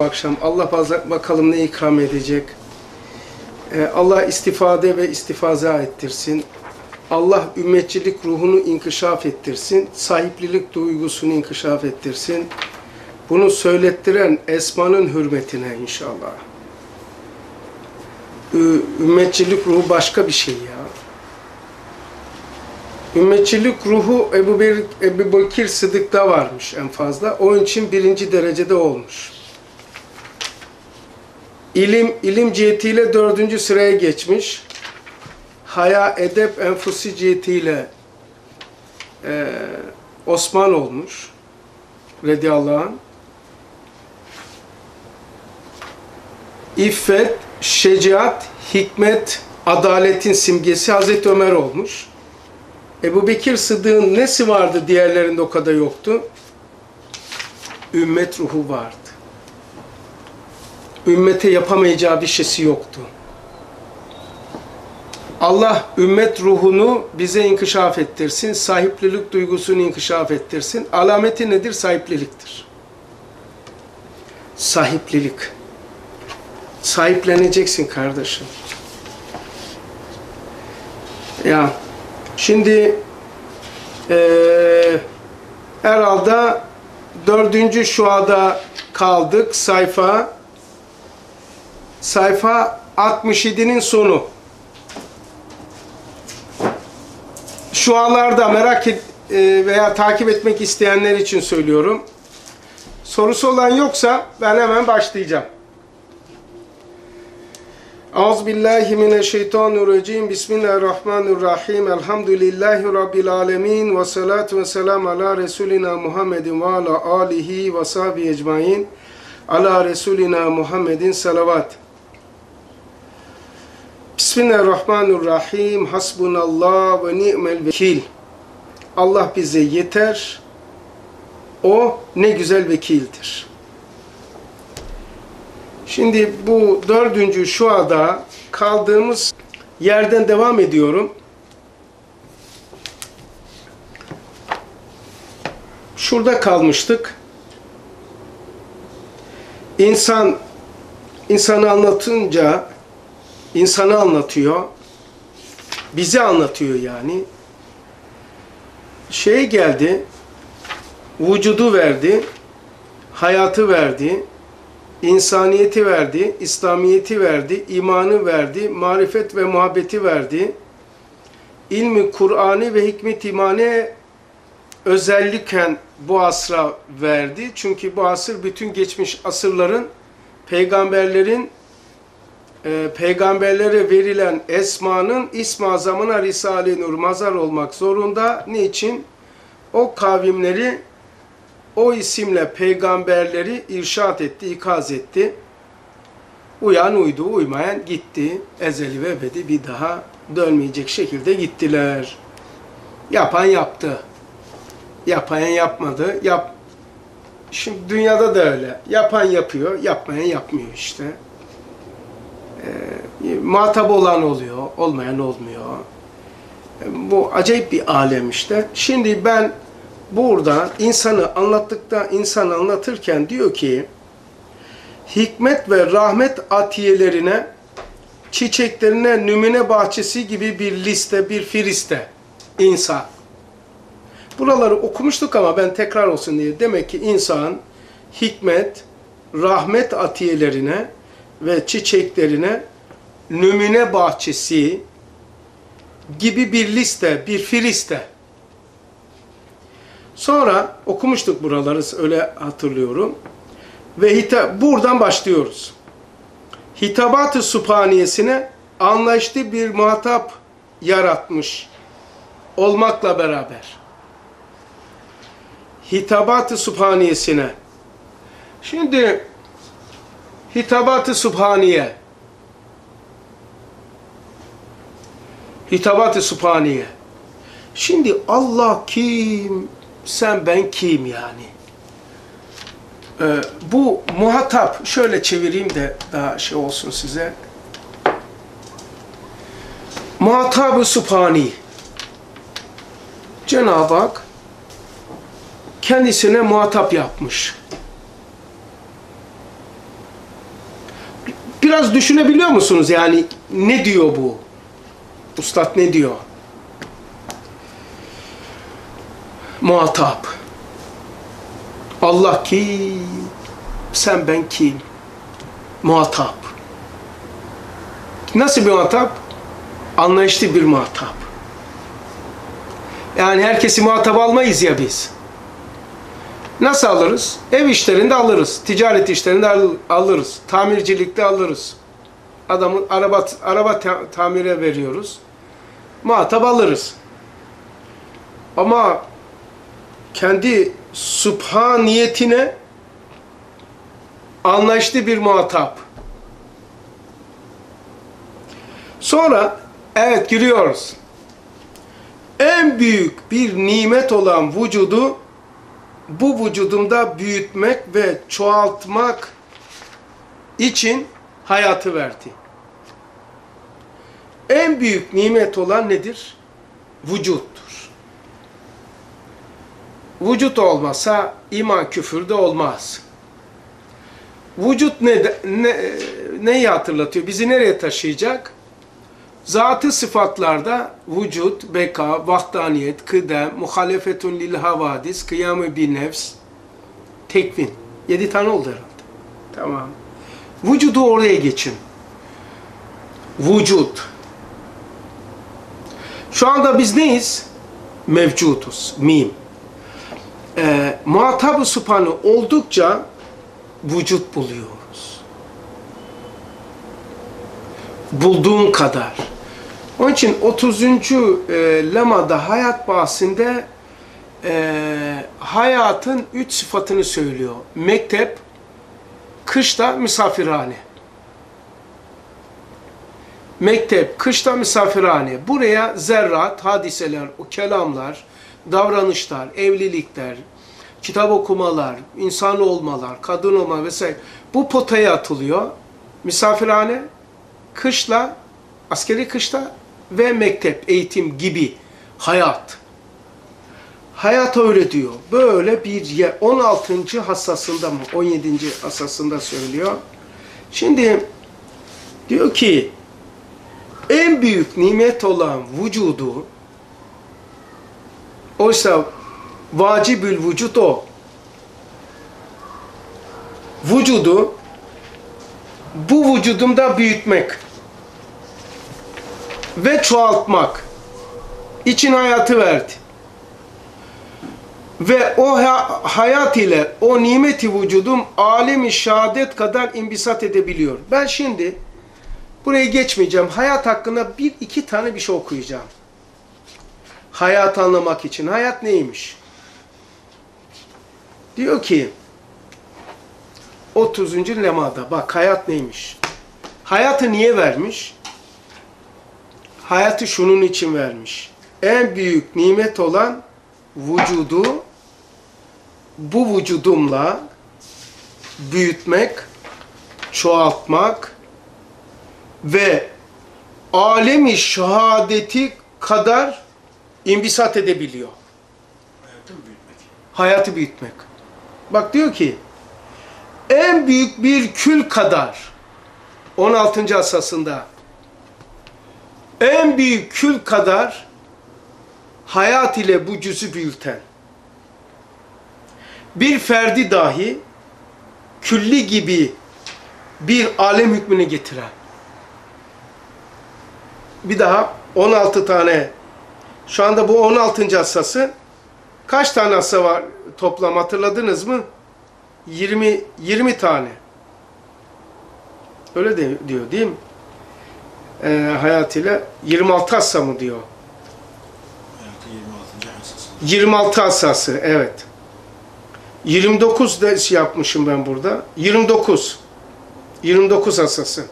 Bu akşam Allah baza- bakalım ne ikram edecek. Ee, Allah istifade ve istifaza ettirsin. Allah ümmetçilik ruhunu inkişaf ettirsin. Sahiplilik duygusunu inkişaf ettirsin. Bunu söylettiren Esma'nın hürmetine inşallah. Ü- Ümmetçilik ruhu başka bir şey ya. Ümmetçilik ruhu Ebu, Ber Ebu Bekir Sıdık'ta varmış en fazla. Onun için birinci derecede olmuş. İlim, ilim cihetiyle dördüncü sıraya geçmiş. Haya, edep, enfusi cihetiyle eee, Osman olmuş. Radiyallahu anh. İffet, şecaat, hikmet, adaletin simgesi Hazreti Ömer olmuş. Ebu Bekir Sıddık'ın nesi vardı diğerlerinde o kadar yoktu? Ümmet ruhu vardı. Ümmete yapamayacağı bir şeysi yoktu. Allah ümmet ruhunu bize inkişaf ettirsin, sahiplilik duygusunu inkişaf ettirsin. Alameti nedir? Sahipliliktir. Sahiplilik. Sahipleneceksin kardeşim. Ya Şimdi eee herhalde dördüncü şuada kaldık sayfa sayfa 67'nin sonu. Şualarda merak et, e, veya takip etmek isteyenler için söylüyorum. Sorusu olan yoksa ben hemen başlayacağım. Euzubillahimineşşeytanirracim. Bismillahirrahmanirrahim. Elhamdülillahi Rabbil alemin. Ve salatu ve selam ala Resulina Muhammedin ve ala alihi ve sahbihi ecmain. Ala Resulina Muhammedin salavat. Bismillahirrahmanirrahim. Hasbunallah ve ni'mel vekil. Allah bize yeter. O ne güzel vekildir. Şimdi bu dördüncü şuada kaldığımız yerden devam ediyorum. Şurada kalmıştık. İnsan insanı anlatınca insanı anlatıyor. Bizi anlatıyor yani. Şey geldi. Vücudu verdi. Hayatı verdi insaniyeti verdi, İslamiyeti verdi, imanı verdi, marifet ve muhabbeti verdi. İlmi Kur'an'ı ve hikmet imani özelliken bu asra verdi. Çünkü bu asır bütün geçmiş asırların peygamberlerin e, peygamberlere verilen esmanın ism azamına Risale-i Nur mazar olmak zorunda. Niçin? O kavimleri o isimle peygamberleri irşat etti, ikaz etti. Uyan uydu, uymayan gitti. Ezeli ve ebedi bir daha dönmeyecek şekilde gittiler. Yapan yaptı. Yapayan yapmadı. Yap. Şimdi dünyada da öyle. Yapan yapıyor, yapmayan yapmıyor işte. Ee, muhatap olan oluyor, olmayan olmuyor. Bu acayip bir alem işte. Şimdi ben burada insanı anlattıkta insanı anlatırken diyor ki hikmet ve rahmet atiyelerine çiçeklerine nümune bahçesi gibi bir liste, bir firiste insan. Buraları okumuştuk ama ben tekrar olsun diye. Demek ki insan hikmet, rahmet atiyelerine ve çiçeklerine nümune bahçesi gibi bir liste, bir firiste. Sonra okumuştuk buraları öyle hatırlıyorum. Ve hita buradan başlıyoruz. Hitabat-ı Subhaniyesine anlaştığı bir muhatap yaratmış olmakla beraber. Hitabat-ı Subhaniyesine. Şimdi Hitabat-ı Subhaniye Hitabat-ı Subhaniye. Şimdi Allah kim? Sen ben kim yani? Ee, bu muhatap şöyle çevireyim de daha şey olsun size. Muhatab-ı Subhani. Cenab-ı Hak kendisine muhatap yapmış. Biraz düşünebiliyor musunuz? Yani ne diyor bu? Ustad ne diyor? Muhatap. Allah kim? Sen ben kim? Muhatap. Nasıl bir muhatap? Anlayışlı bir muhatap. Yani herkesi muhatap almayız ya biz. Nasıl alırız? Ev işlerinde alırız. Ticaret işlerinde al- alırız. Tamircilikte alırız. Adamın araba araba ta- tamire veriyoruz. Muhatap alırız. Ama kendi subhaniyetine anlayışlı bir muhatap. Sonra evet giriyoruz. En büyük bir nimet olan vücudu bu vücudumda büyütmek ve çoğaltmak için hayatı verdi. En büyük nimet olan nedir? Vücuttur. Vücut olmasa iman küfür de olmaz. Vücut ne, ne, neyi hatırlatıyor? Bizi nereye taşıyacak? Zatı sıfatlarda vücut, beka, vahdaniyet, kıdem, muhalefetun lil havadis, kıyamı bir nefs, tekvin. Yedi tane oldu herhalde. Tamam. Vücudu oraya geçin. Vücut. Şu anda biz neyiz? Mevcutuz. Mim. Ee, muhatab-ı subhanı oldukça vücut buluyoruz. Bulduğun kadar. Onun için 30. E, lemada hayat bahsinde e, hayatın üç sıfatını söylüyor. Mektep, kışta misafirhane. Mektep, kışta misafirhane. Buraya zerrat, hadiseler, o kelamlar, davranışlar, evlilikler, kitap okumalar, insan olmalar, kadın olma vesaire. Bu potaya atılıyor. Misafirhane, kışla, askeri kışta ve mektep, eğitim gibi hayat. Hayat öyle diyor. Böyle bir yer. 16. hassasında mı? 17. hassasında söylüyor. Şimdi diyor ki en büyük nimet olan vücudu oysa vacibül vücut o. Vücudu bu vücudumda büyütmek ve çoğaltmak için hayatı verdi. Ve o ha- hayat ile o nimeti vücudum alemi şehadet kadar imbisat edebiliyor. Ben şimdi buraya geçmeyeceğim. Hayat hakkında bir iki tane bir şey okuyacağım. Hayat anlamak için. Hayat neymiş? Diyor ki 30. lemada bak hayat neymiş? Hayatı niye vermiş? Hayatı şunun için vermiş. En büyük nimet olan vücudu bu vücudumla büyütmek, çoğaltmak ve alemi şehadeti kadar imbisat edebiliyor. Hayatı büyütmek? Hayatı büyütmek. Bak diyor ki en büyük bir kül kadar 16. asasında en büyük kül kadar hayat ile bu cüzü büyüten bir ferdi dahi külli gibi bir alem hükmüne getiren bir daha 16 tane şu anda bu 16. asası kaç tane asa var toplam hatırladınız mı? 20 20 tane. Öyle de, diyor değil mi? Ee, hayatıyla 26 assa mı diyor? Hayatı 26. asası. 26 asası evet. 29 da şey yapmışım ben burada. 29. 29 asası.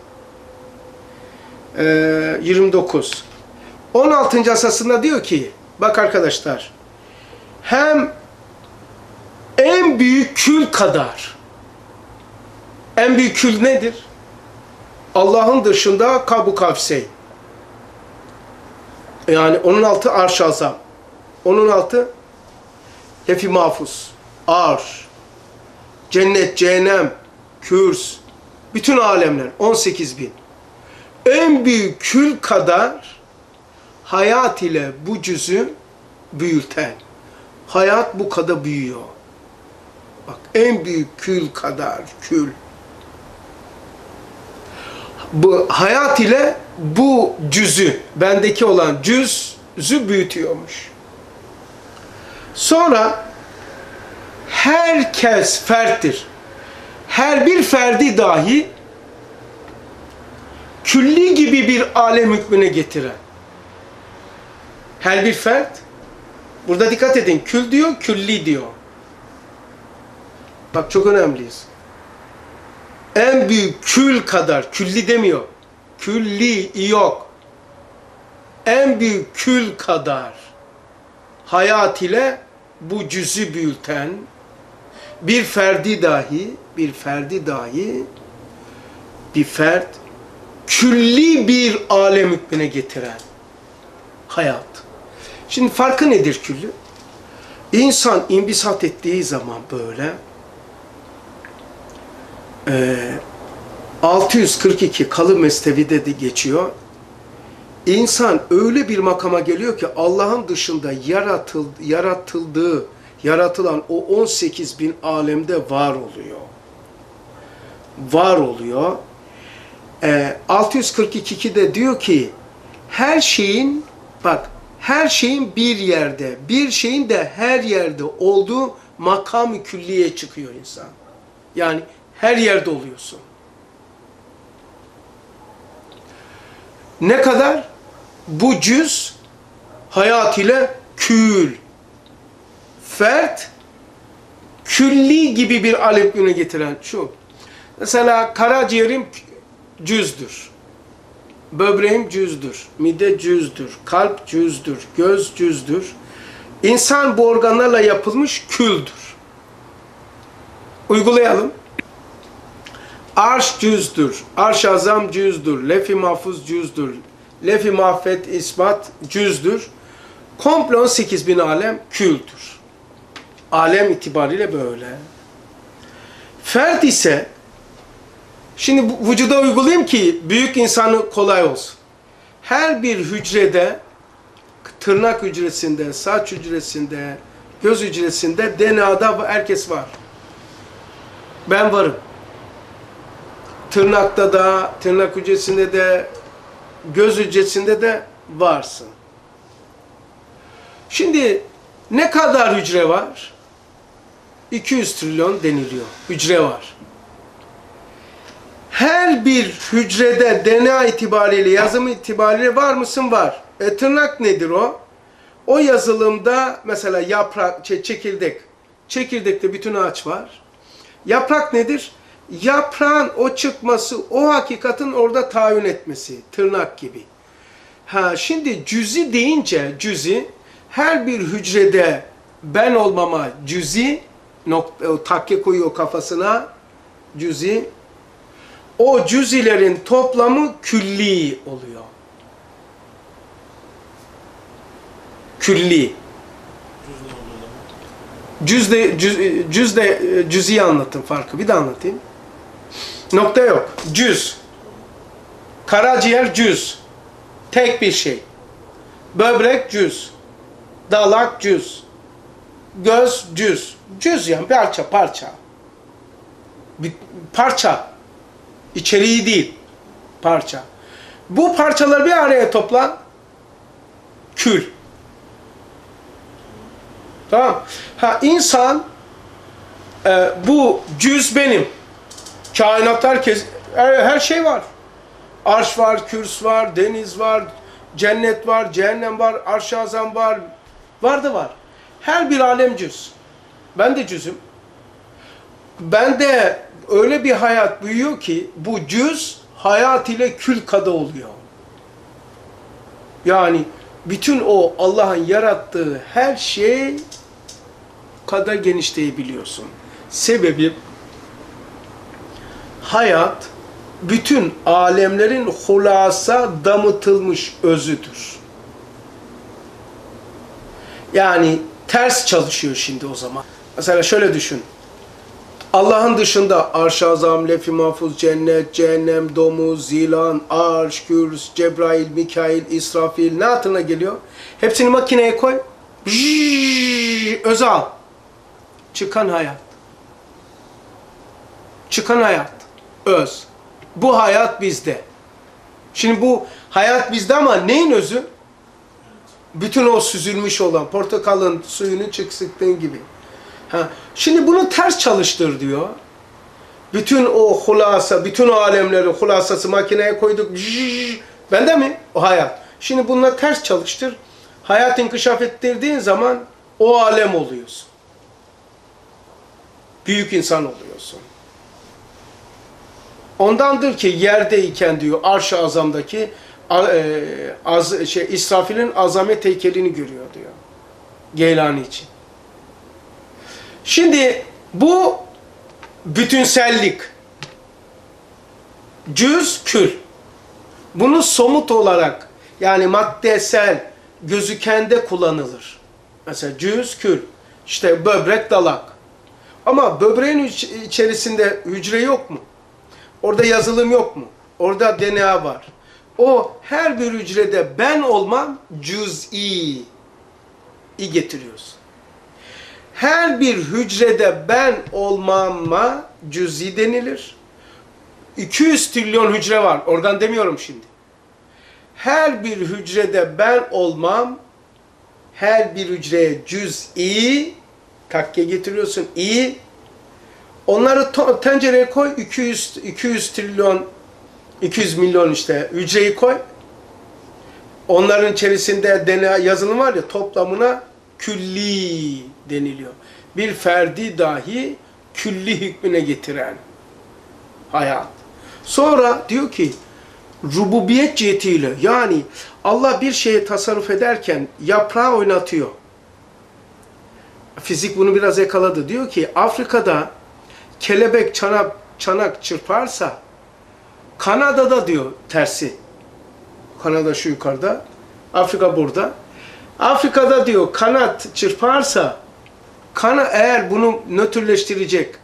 Ee, 29. 16. asasında diyor ki bak arkadaşlar hem en büyük kül kadar en büyük kül nedir? Allah'ın dışında kabu kavseyn. Yani onun altı arş-ı azam. Onun altı Lefi mahfuz, arş, cennet, cehennem, kürs, Bütün alemler 18 bin. En büyük kül kadar hayat ile bu cüzü büyüten. Hayat bu kadar büyüyor. Bak en büyük kül kadar kül. Bu hayat ile bu cüzü, bendeki olan cüzü büyütüyormuş. Sonra herkes ferttir. Her bir ferdi dahi külli gibi bir alem hükmüne getiren. Her bir fert, burada dikkat edin, kül diyor, külli diyor. Bak çok önemliyiz. En büyük kül kadar, külli demiyor. Külli yok. En büyük kül kadar hayat ile bu cüzü büyüten bir ferdi dahi, bir ferdi dahi bir fert külli bir alem hükmüne getiren hayat. Şimdi farkı nedir küllü? İnsan imbisat ettiği zaman böyle e, 642 kalı mestevide de geçiyor. İnsan öyle bir makama geliyor ki Allah'ın dışında yaratıl, yaratıldığı, yaratılan o 18 bin alemde var oluyor. Var oluyor. E, 642'de diyor ki her şeyin bak her şeyin bir yerde, bir şeyin de her yerde olduğu makam-ı külliye çıkıyor insan. Yani her yerde oluyorsun. Ne kadar? Bu cüz hayat ile kül. Fert külli gibi bir alem güne getiren şu. Mesela karaciğerim cüzdür. Böbreğim cüzdür. Mide cüzdür. Kalp cüzdür. Göz cüzdür. İnsan bu organlarla yapılmış küldür. Uygulayalım. Arş cüzdür. Arş azam cüzdür. Lefi mahfuz cüzdür. Lefi mahfet ispat cüzdür. Komple 18 bin alem küldür. Alem itibariyle böyle. Fert ise şimdi vücuda uygulayayım ki büyük insanı kolay olsun. Her bir hücrede tırnak hücresinde, saç hücresinde, göz hücresinde DNA'da herkes var. Ben varım tırnakta da, tırnak hücresinde de, göz hücresinde de varsın. Şimdi ne kadar hücre var? 200 trilyon deniliyor. Hücre var. Her bir hücrede DNA itibariyle, yazım itibariyle var mısın? Var. E, tırnak nedir o? O yazılımda mesela yaprak, çekirdek. Çekirdekte bütün ağaç var. Yaprak nedir? Yaprağın o çıkması, o hakikatin orada tayin etmesi, tırnak gibi. Ha şimdi cüzi deyince cüzi her bir hücrede ben olmama cüzi nokta, takke koyuyor kafasına cüzi o cüzilerin toplamı külli oluyor. Külli. Cüzde, cüz, cüzde, cüziyi anlattım farkı. Bir de anlatayım. Nokta yok. Cüz. Karaciğer cüz. Tek bir şey. Böbrek cüz. Dalak cüz. Göz cüz. Cüz yani parça parça. Bir parça. İçeriği değil. Parça. Bu parçaları bir araya toplan. Kül. Tamam. Ha insan e, bu cüz benim. Kainatta herkes, her, şey var. Arş var, kürs var, deniz var, cennet var, cehennem var, arş-ı azam var. Var da var. Her bir alem cüz. Ben de cüzüm. Ben de öyle bir hayat büyüyor ki bu cüz hayat ile kül kada oluyor. Yani bütün o Allah'ın yarattığı her şey kadar genişleyebiliyorsun. Sebebi hayat bütün alemlerin hulasa damıtılmış özüdür. Yani ters çalışıyor şimdi o zaman. Mesela şöyle düşün. Allah'ın dışında arş-ı azam, lef-i mahfuz, cennet, cehennem, domuz, zilan, arş, kürs, Cebrail, Mikail, İsrafil ne hatırına geliyor? Hepsini makineye koy. Özal. Çıkan hayat. Çıkan hayat. Öz. Bu hayat bizde. Şimdi bu hayat bizde ama neyin özü? Bütün o süzülmüş olan portakalın suyunu çık sıktığın gibi. Ha. Şimdi bunu ters çalıştır diyor. Bütün o hulasa, bütün o alemleri hulasası makineye koyduk. Jjjj. Bende mi? O hayat. Şimdi bununla ters çalıştır. Hayat inkişaf ettirdiğin zaman o alem oluyorsun. Büyük insan oluyorsun. Ondandır ki yerdeyken diyor arş-ı azamdaki e, az, şey, İsrafil'in azamet heykelini görüyor diyor. Geylani için. Şimdi bu bütünsellik, cüz kül. Bunu somut olarak yani maddesel gözükende kullanılır. Mesela cüz kül, işte böbrek dalak. Ama böbreğin iç- içerisinde hücre yok mu? Orada yazılım yok mu? Orada DNA var. O her bir hücrede ben olmam cüz'i i getiriyorsun. Her bir hücrede ben olmama cüz'i denilir. 200 trilyon hücre var. Organ demiyorum şimdi. Her bir hücrede ben olmam her bir hücreye cüz'i takke getiriyorsun. i Onları tencereye koy 200 200 trilyon 200 milyon işte hücreyi koy. Onların içerisinde DNA yazılım var ya toplamına külli deniliyor. Bir ferdi dahi külli hükmüne getiren hayat. Sonra diyor ki rububiyet cihetiyle yani Allah bir şeye tasarruf ederken yaprağı oynatıyor. Fizik bunu biraz yakaladı. Diyor ki Afrika'da kelebek çanak, çanak çırparsa Kanada'da diyor tersi. Kanada şu yukarıda. Afrika burada. Afrika'da diyor kanat çırparsa kana eğer bunu nötrleştirecek,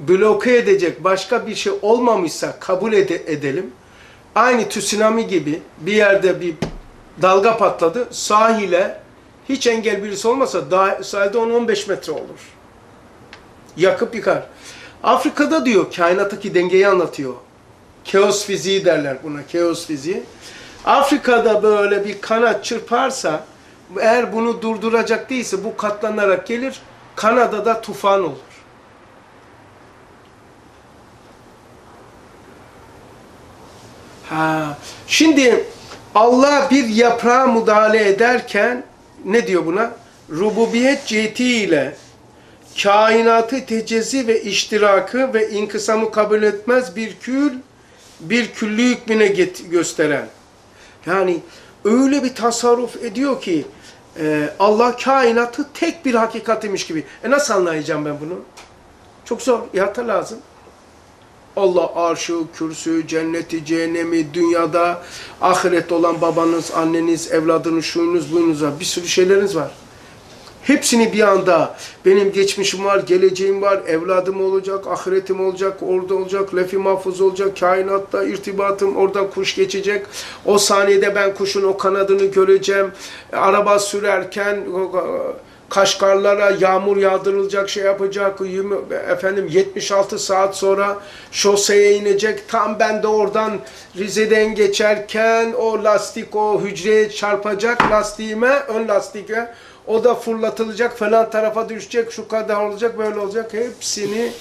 bloke edecek başka bir şey olmamışsa kabul ede- edelim. Aynı tsunami gibi bir yerde bir dalga patladı. Sahile hiç engel birisi olmasa sahilde 10-15 metre olur. Yakıp yıkar. Afrika'da diyor kainattaki dengeyi anlatıyor. Keos fiziği derler buna. Keos fiziği. Afrika'da böyle bir kanat çırparsa eğer bunu durduracak değilse bu katlanarak gelir. Kanada'da tufan olur. Ha, şimdi Allah bir yaprağa müdahale ederken ne diyor buna? Rububiyet cihetiyle kainatı tecezi ve iştirakı ve inkısamı kabul etmez bir kül, bir küllü hükmüne gösteren. Yani öyle bir tasarruf ediyor ki e, Allah kainatı tek bir hakikatiymiş gibi. E nasıl anlayacağım ben bunu? Çok zor. Yata lazım. Allah arşı, kürsü, cenneti, cehennemi, dünyada ahiret olan babanız, anneniz, evladınız, şuyunuz, buyunuz var. Bir sürü şeyleriniz var. Hepsini bir anda benim geçmişim var, geleceğim var, evladım olacak, ahiretim olacak, orada olacak, lefi mahfuz olacak, kainatta irtibatım, oradan kuş geçecek. O saniyede ben kuşun o kanadını göreceğim. Araba sürerken Kaşgarlara yağmur yağdırılacak şey yapacak. yirmi- Efendim 76 saat sonra şoseye inecek. Tam ben de oradan Rize'den geçerken o lastik o hücreye çarpacak lastiğime, ön lastiğe. O da fırlatılacak falan tarafa düşecek. Şu kadar olacak, böyle olacak. Hepsini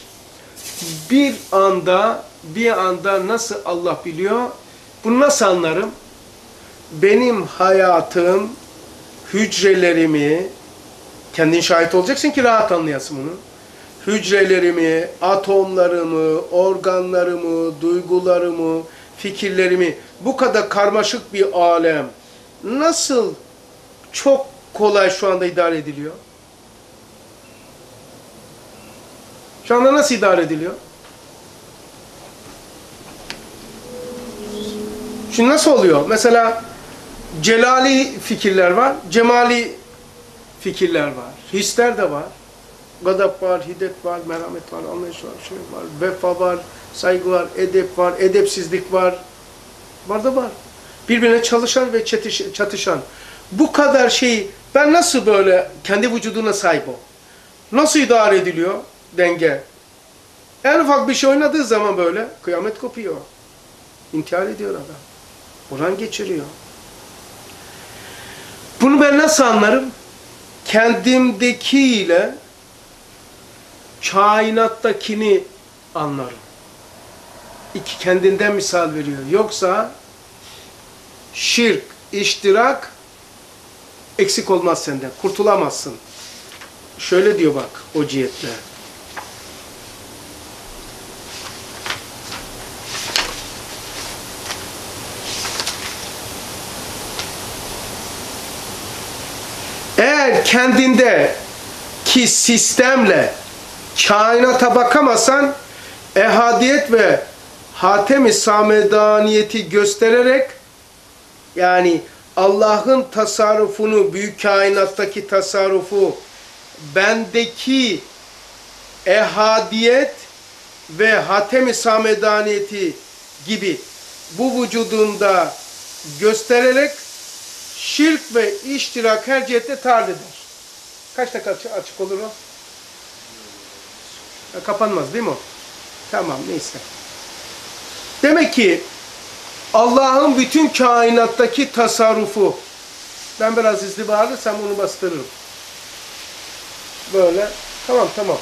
bir anda bir anda nasıl Allah biliyor? Bunu nasıl anlarım? Benim hayatım, hücrelerimi, kendin şahit olacaksın ki rahat anlayasın bunu. Hücrelerimi, atomlarımı, organlarımı, duygularımı, fikirlerimi bu kadar karmaşık bir alem nasıl çok kolay şu anda idare ediliyor? Şu anda nasıl idare ediliyor? Şimdi nasıl oluyor? Mesela celali fikirler var, cemali fikirler var. Hisler de var. gadap var, hiddet var, merhamet var, anlayış var, şey var, vefa var, saygı var, edep var, edepsizlik var. Var da var. Birbirine çalışan ve çatışan. Bu kadar şeyi ben nasıl böyle kendi vücuduna sahip o? Nasıl idare ediliyor denge? En ufak bir şey oynadığı zaman böyle kıyamet kopuyor. İntihar ediyor adam. Oran geçiriyor. Bunu ben nasıl anlarım? Kendimdekiyle kainattakini anlarım. İki kendinden misal veriyor. Yoksa şirk, iştirak eksik olmaz senden. Kurtulamazsın. Şöyle diyor bak o cihetle. Eğer kendinde ki sistemle kainata bakamazsan ehadiyet ve hatemi samedaniyeti göstererek yani Allah'ın tasarrufunu, büyük kainattaki tasarrufu bendeki ehadiyet ve hatemi samedaniyeti gibi bu vücudunda göstererek şirk ve iştirak her cihette eder. Kaç dakika açık, olur o? Kapanmaz değil mi o? Tamam neyse. Demek ki Allah'ın bütün kainattaki tasarrufu ben biraz izni bağırırsam onu bastırırım. Böyle. Tamam tamam.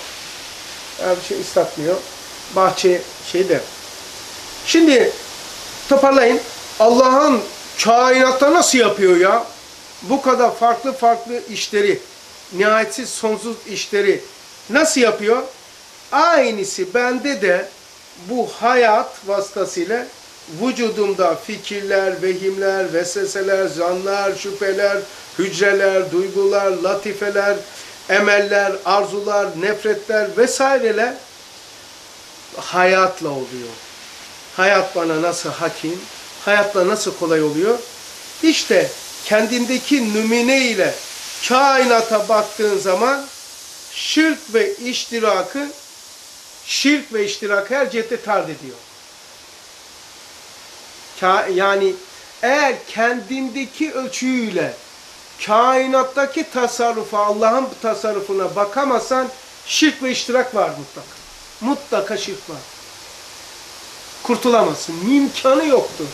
Ya bir şey ıslatmıyor. Bahçe şeyde. Şimdi toparlayın. Allah'ın kainatta nasıl yapıyor ya? Bu kadar farklı farklı işleri, nihayetsiz sonsuz işleri nasıl yapıyor? Aynısı bende de bu hayat vasıtasıyla vücudumda fikirler, vehimler, vesveseler, zanlar, şüpheler, hücreler, duygular, latifeler, emeller, arzular, nefretler vesaireler hayatla oluyor. Hayat bana nasıl hakim, hayatla nasıl kolay oluyor? İşte kendindeki numune ile kainata baktığın zaman şirk ve iştirakı şirk ve iştirak her cihette tard ediyor. Yani eğer kendindeki ölçüyle kainattaki tasarrufa, Allah'ın tasarrufuna bakamazsan şirk ve iştirak var mutlaka. Mutlaka şirk var. Kurtulamazsın. İmkanı yoktur.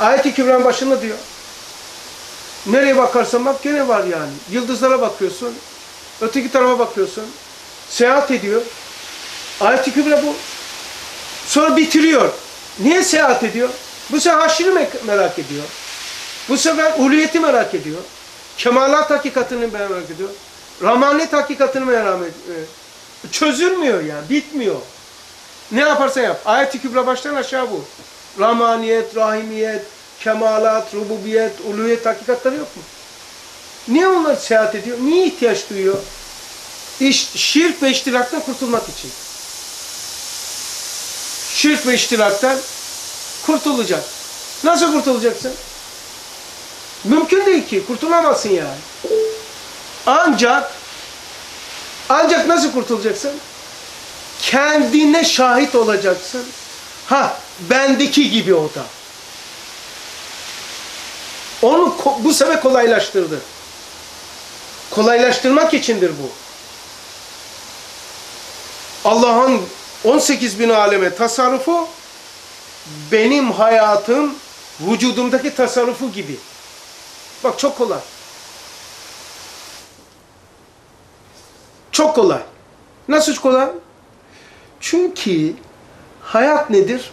Ayet-i Kübran başında diyor. Nereye bakarsan bak gene var yani. Yıldızlara bakıyorsun. Öteki tarafa bakıyorsun. Seyahat ediyor. Ayet-i Kübra bu. Sonra bitiriyor. Niye seyahat ediyor? Bu sefer haşrı me- merak ediyor. Bu sefer uluyeti merak ediyor. Kemalat hakikatini merak ediyor. Ramanet hakikatini merak ediyor. Çözülmüyor yani. Bitmiyor. Ne yaparsan yap. Ayet-i Kübra baştan aşağı bu. Ramaniyet, rahimiyet, kemalat, rububiyet, uluyet hakikatleri yok mu? Niye onlar seyahat ediyor? Niye ihtiyaç duyuyor? İş, şirk ve iştiraktan kurtulmak için. Şirk ve iştiraktan kurtulacak. Nasıl kurtulacaksın? Mümkün değil ki. Kurtulamazsın yani. Ancak ancak nasıl kurtulacaksın? Kendine şahit olacaksın. Ha, bendeki gibi o da. Onu bu sefer kolaylaştırdı. Kolaylaştırmak içindir bu. Allah'ın 18 bin aleme tasarrufu benim hayatım vücudumdaki tasarrufu gibi. Bak çok kolay. Çok kolay. Nasıl kolay? Çünkü hayat nedir?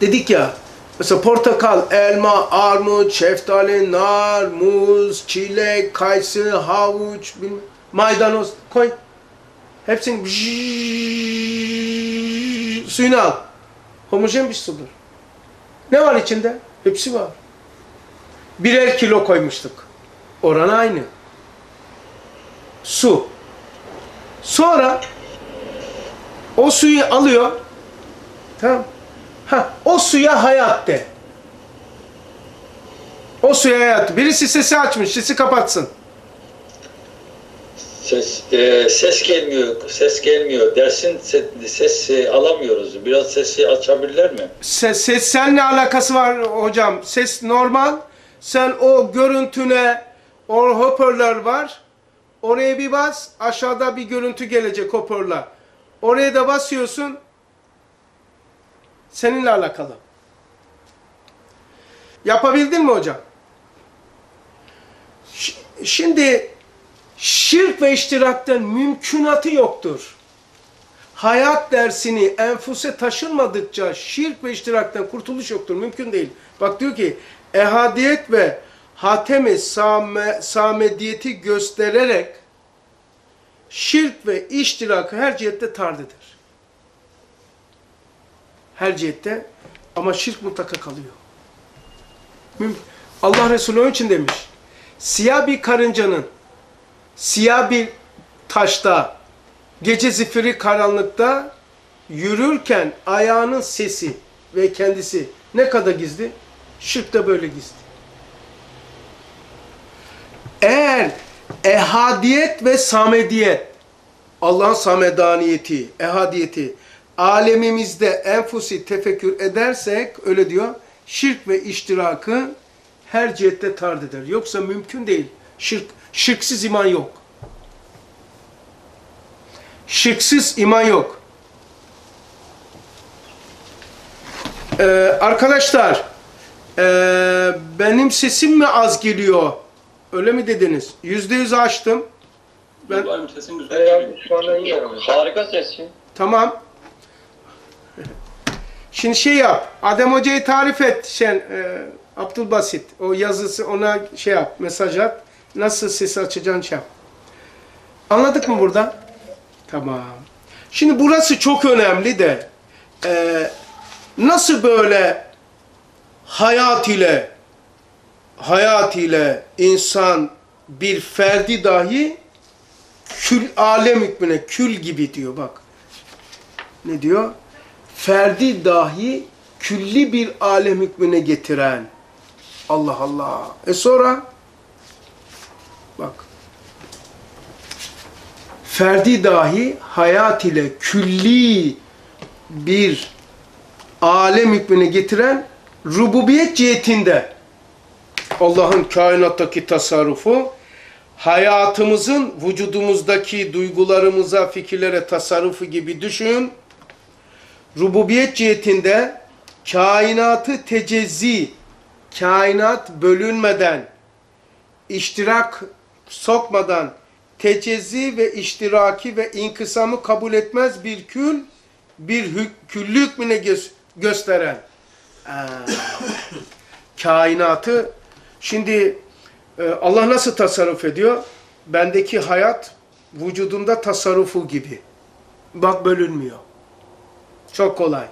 Dedik ya, mesela portakal, elma, armut, şeftali, nar, muz, çilek, kayısı, havuç, maydanoz koy. Hepsini suyunu al. Homojen bir sudur. Ne var içinde? Hepsi var. Birer kilo koymuştuk. Oran aynı. Su. Sonra o suyu alıyor. Tamam. Ha, o suya hayat de. O suya hayat. Birisi sesi açmış, sesi kapatsın. Ses, e, ses gelmiyor, ses gelmiyor. Dersin se- ses, e, alamıyoruz. Biraz sesi açabilirler mi? Ses, ses seninle alakası var hocam. Ses normal. Sen o görüntüne o hoparlör var. Oraya bir bas. Aşağıda bir görüntü gelecek hoparlör. Oraya da basıyorsun. Seninle alakalı. Yapabildin mi hocam? Şimdi şirk ve iştirakten mümkünatı yoktur hayat dersini enfuse taşınmadıkça şirk ve iştirakten kurtuluş yoktur. Mümkün değil. Bak diyor ki ehadiyet ve hatemi same, samediyeti göstererek şirk ve iştirakı her cihette tard eder. Her cihette ama şirk mutlaka kalıyor. Allah Resulü onun için demiş. Siyah bir karıncanın siyah bir taşta gece zifiri karanlıkta yürürken ayağının sesi ve kendisi ne kadar gizli? Şirk de böyle gizli. Eğer ehadiyet ve samediyet, Allah'ın samedaniyeti, ehadiyeti alemimizde enfusi tefekkür edersek, öyle diyor, şirk ve iştirakı her cihette tard eder. Yoksa mümkün değil. Şirk, şirksiz iman yok. Şirksiz iman yok. Ee, arkadaşlar, ee, benim sesim mi az geliyor? Öyle mi dediniz? Yüzde yüz açtım. Ben, sesin güzel geliyor. Harika sesin. tamam. Şimdi şey yap. Adem Hoca'yı tarif et. Şen, e, Abdülbasit. O yazısı ona şey yap. Mesaj at. Nasıl sesi açacaksın şey yap. Anladık mı burada? Tamam. Şimdi burası çok önemli de e, nasıl böyle hayat ile hayat ile insan bir ferdi dahi kül alem hükmüne kül gibi diyor bak. Ne diyor? Ferdi dahi külli bir alem hükmüne getiren. Allah Allah. E sonra bak ferdi dahi hayat ile külli bir alem hükmüne getiren rububiyet cihetinde Allah'ın kainattaki tasarrufu hayatımızın vücudumuzdaki duygularımıza, fikirlere tasarrufu gibi düşün. Rububiyet cihetinde kainatı tecezzi, kainat bölünmeden, iştirak sokmadan tecezzi ve iştiraki ve inkısamı kabul etmez bir kül, bir küllü hükmüne gö- gösteren Aa, kainatı şimdi e, Allah nasıl tasarruf ediyor? Bendeki hayat vücudumda tasarrufu gibi. Bak bölünmüyor. Çok kolay.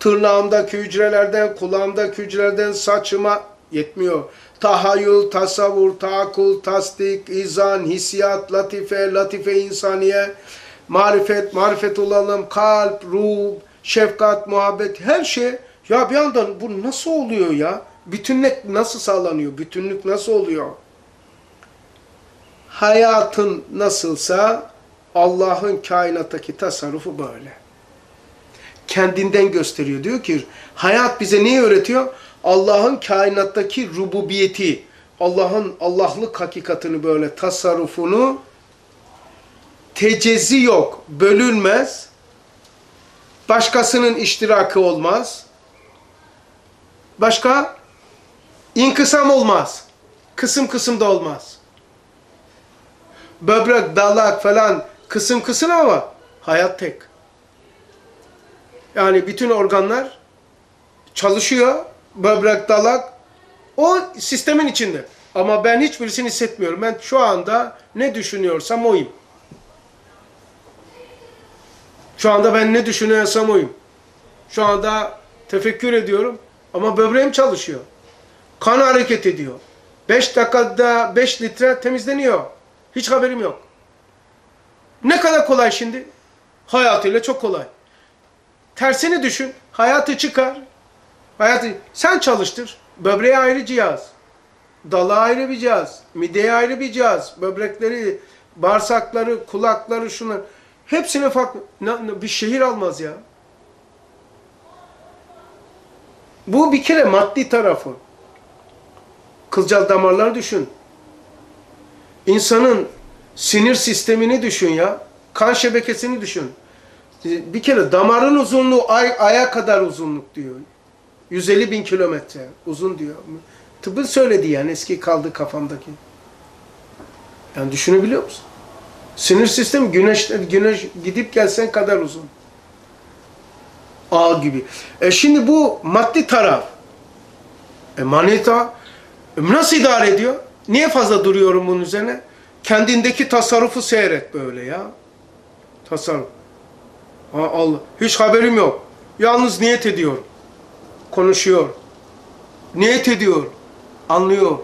Tırnağımdaki hücrelerden, kulağımdaki hücrelerden saçıma yetmiyor. Tahayyül, tasavvur, taakul, tasdik, izan, hissiyat, latife, latife insaniye, marifet, marifet olalım, kalp, ruh, şefkat, muhabbet, her şey. Ya bir yandan bu nasıl oluyor ya? Bütünlük nasıl sağlanıyor? Bütünlük nasıl oluyor? Hayatın nasılsa Allah'ın kainattaki tasarrufu böyle kendinden gösteriyor. Diyor ki hayat bize neyi öğretiyor? Allah'ın kainattaki rububiyeti, Allah'ın Allah'lık hakikatini böyle tasarrufunu tecezi yok, bölünmez. Başkasının iştirakı olmaz. Başka inkısam olmaz. Kısım kısım da olmaz. Böbrek, dalak falan kısım kısım ama hayat tek. Yani bütün organlar çalışıyor. Böbrek, dalak o sistemin içinde. Ama ben hiçbirisini hissetmiyorum. Ben şu anda ne düşünüyorsam oyum. Şu anda ben ne düşünüyorsam oyum. Şu anda tefekkür ediyorum ama böbreğim çalışıyor. Kan hareket ediyor. 5 dakikada 5 litre temizleniyor. Hiç haberim yok. Ne kadar kolay şimdi? Hayatıyla çok kolay. Tersini düşün. Hayatı çıkar. Hayatı sen çalıştır. Böbreğe ayrı cihaz. Dala ayrı bir cihaz. Mideye ayrı bir cihaz. Böbrekleri bağırsakları, kulakları, şunlar. Hepsine farklı. Bir şehir almaz ya. Bu bir kere maddi tarafı. Kılcal damarları düşün. İnsanın sinir sistemini düşün ya. Kan şebekesini düşün. Bir kere damarın uzunluğu ay, aya kadar uzunluk diyor. 150 bin kilometre uzun diyor. Tıbbın söyledi yani eski kaldı kafamdaki. Yani düşünebiliyor musun? Sinir sistemi güneş, güneş gidip gelsen kadar uzun. Ağ gibi. E şimdi bu maddi taraf. E manita e nasıl idare ediyor? Niye fazla duruyorum bunun üzerine? Kendindeki tasarrufu seyret böyle ya. Tasarruf. Ha, Allah. Hiç haberim yok. Yalnız niyet ediyor. Konuşuyor. Niyet ediyor. Anlıyor.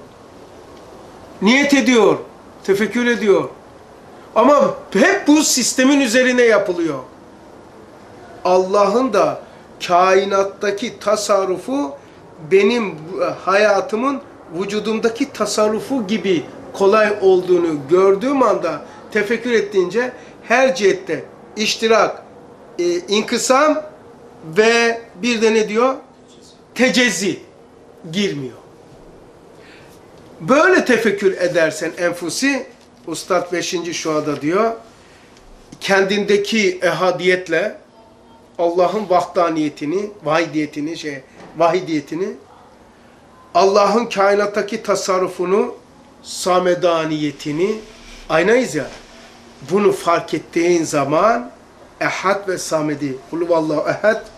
Niyet ediyor. Tefekkür ediyor. Ama hep bu sistemin üzerine yapılıyor. Allah'ın da kainattaki tasarrufu benim e, hayatımın vücudumdaki tasarrufu gibi kolay olduğunu gördüğüm anda tefekkür ettiğince her cihette iştirak, e, inkısam ve bir de ne diyor? Tecezzi girmiyor. Böyle tefekkür edersen enfusi, Ustad 5. şuada diyor, kendindeki ehadiyetle Allah'ın vahdaniyetini, vahidiyetini, şey, vahidiyetini, Allah'ın kainattaki tasarrufunu, samedaniyetini, aynayız ya, bunu fark ettiğin zaman ehad ve samedi, Kulüvallahu ehad,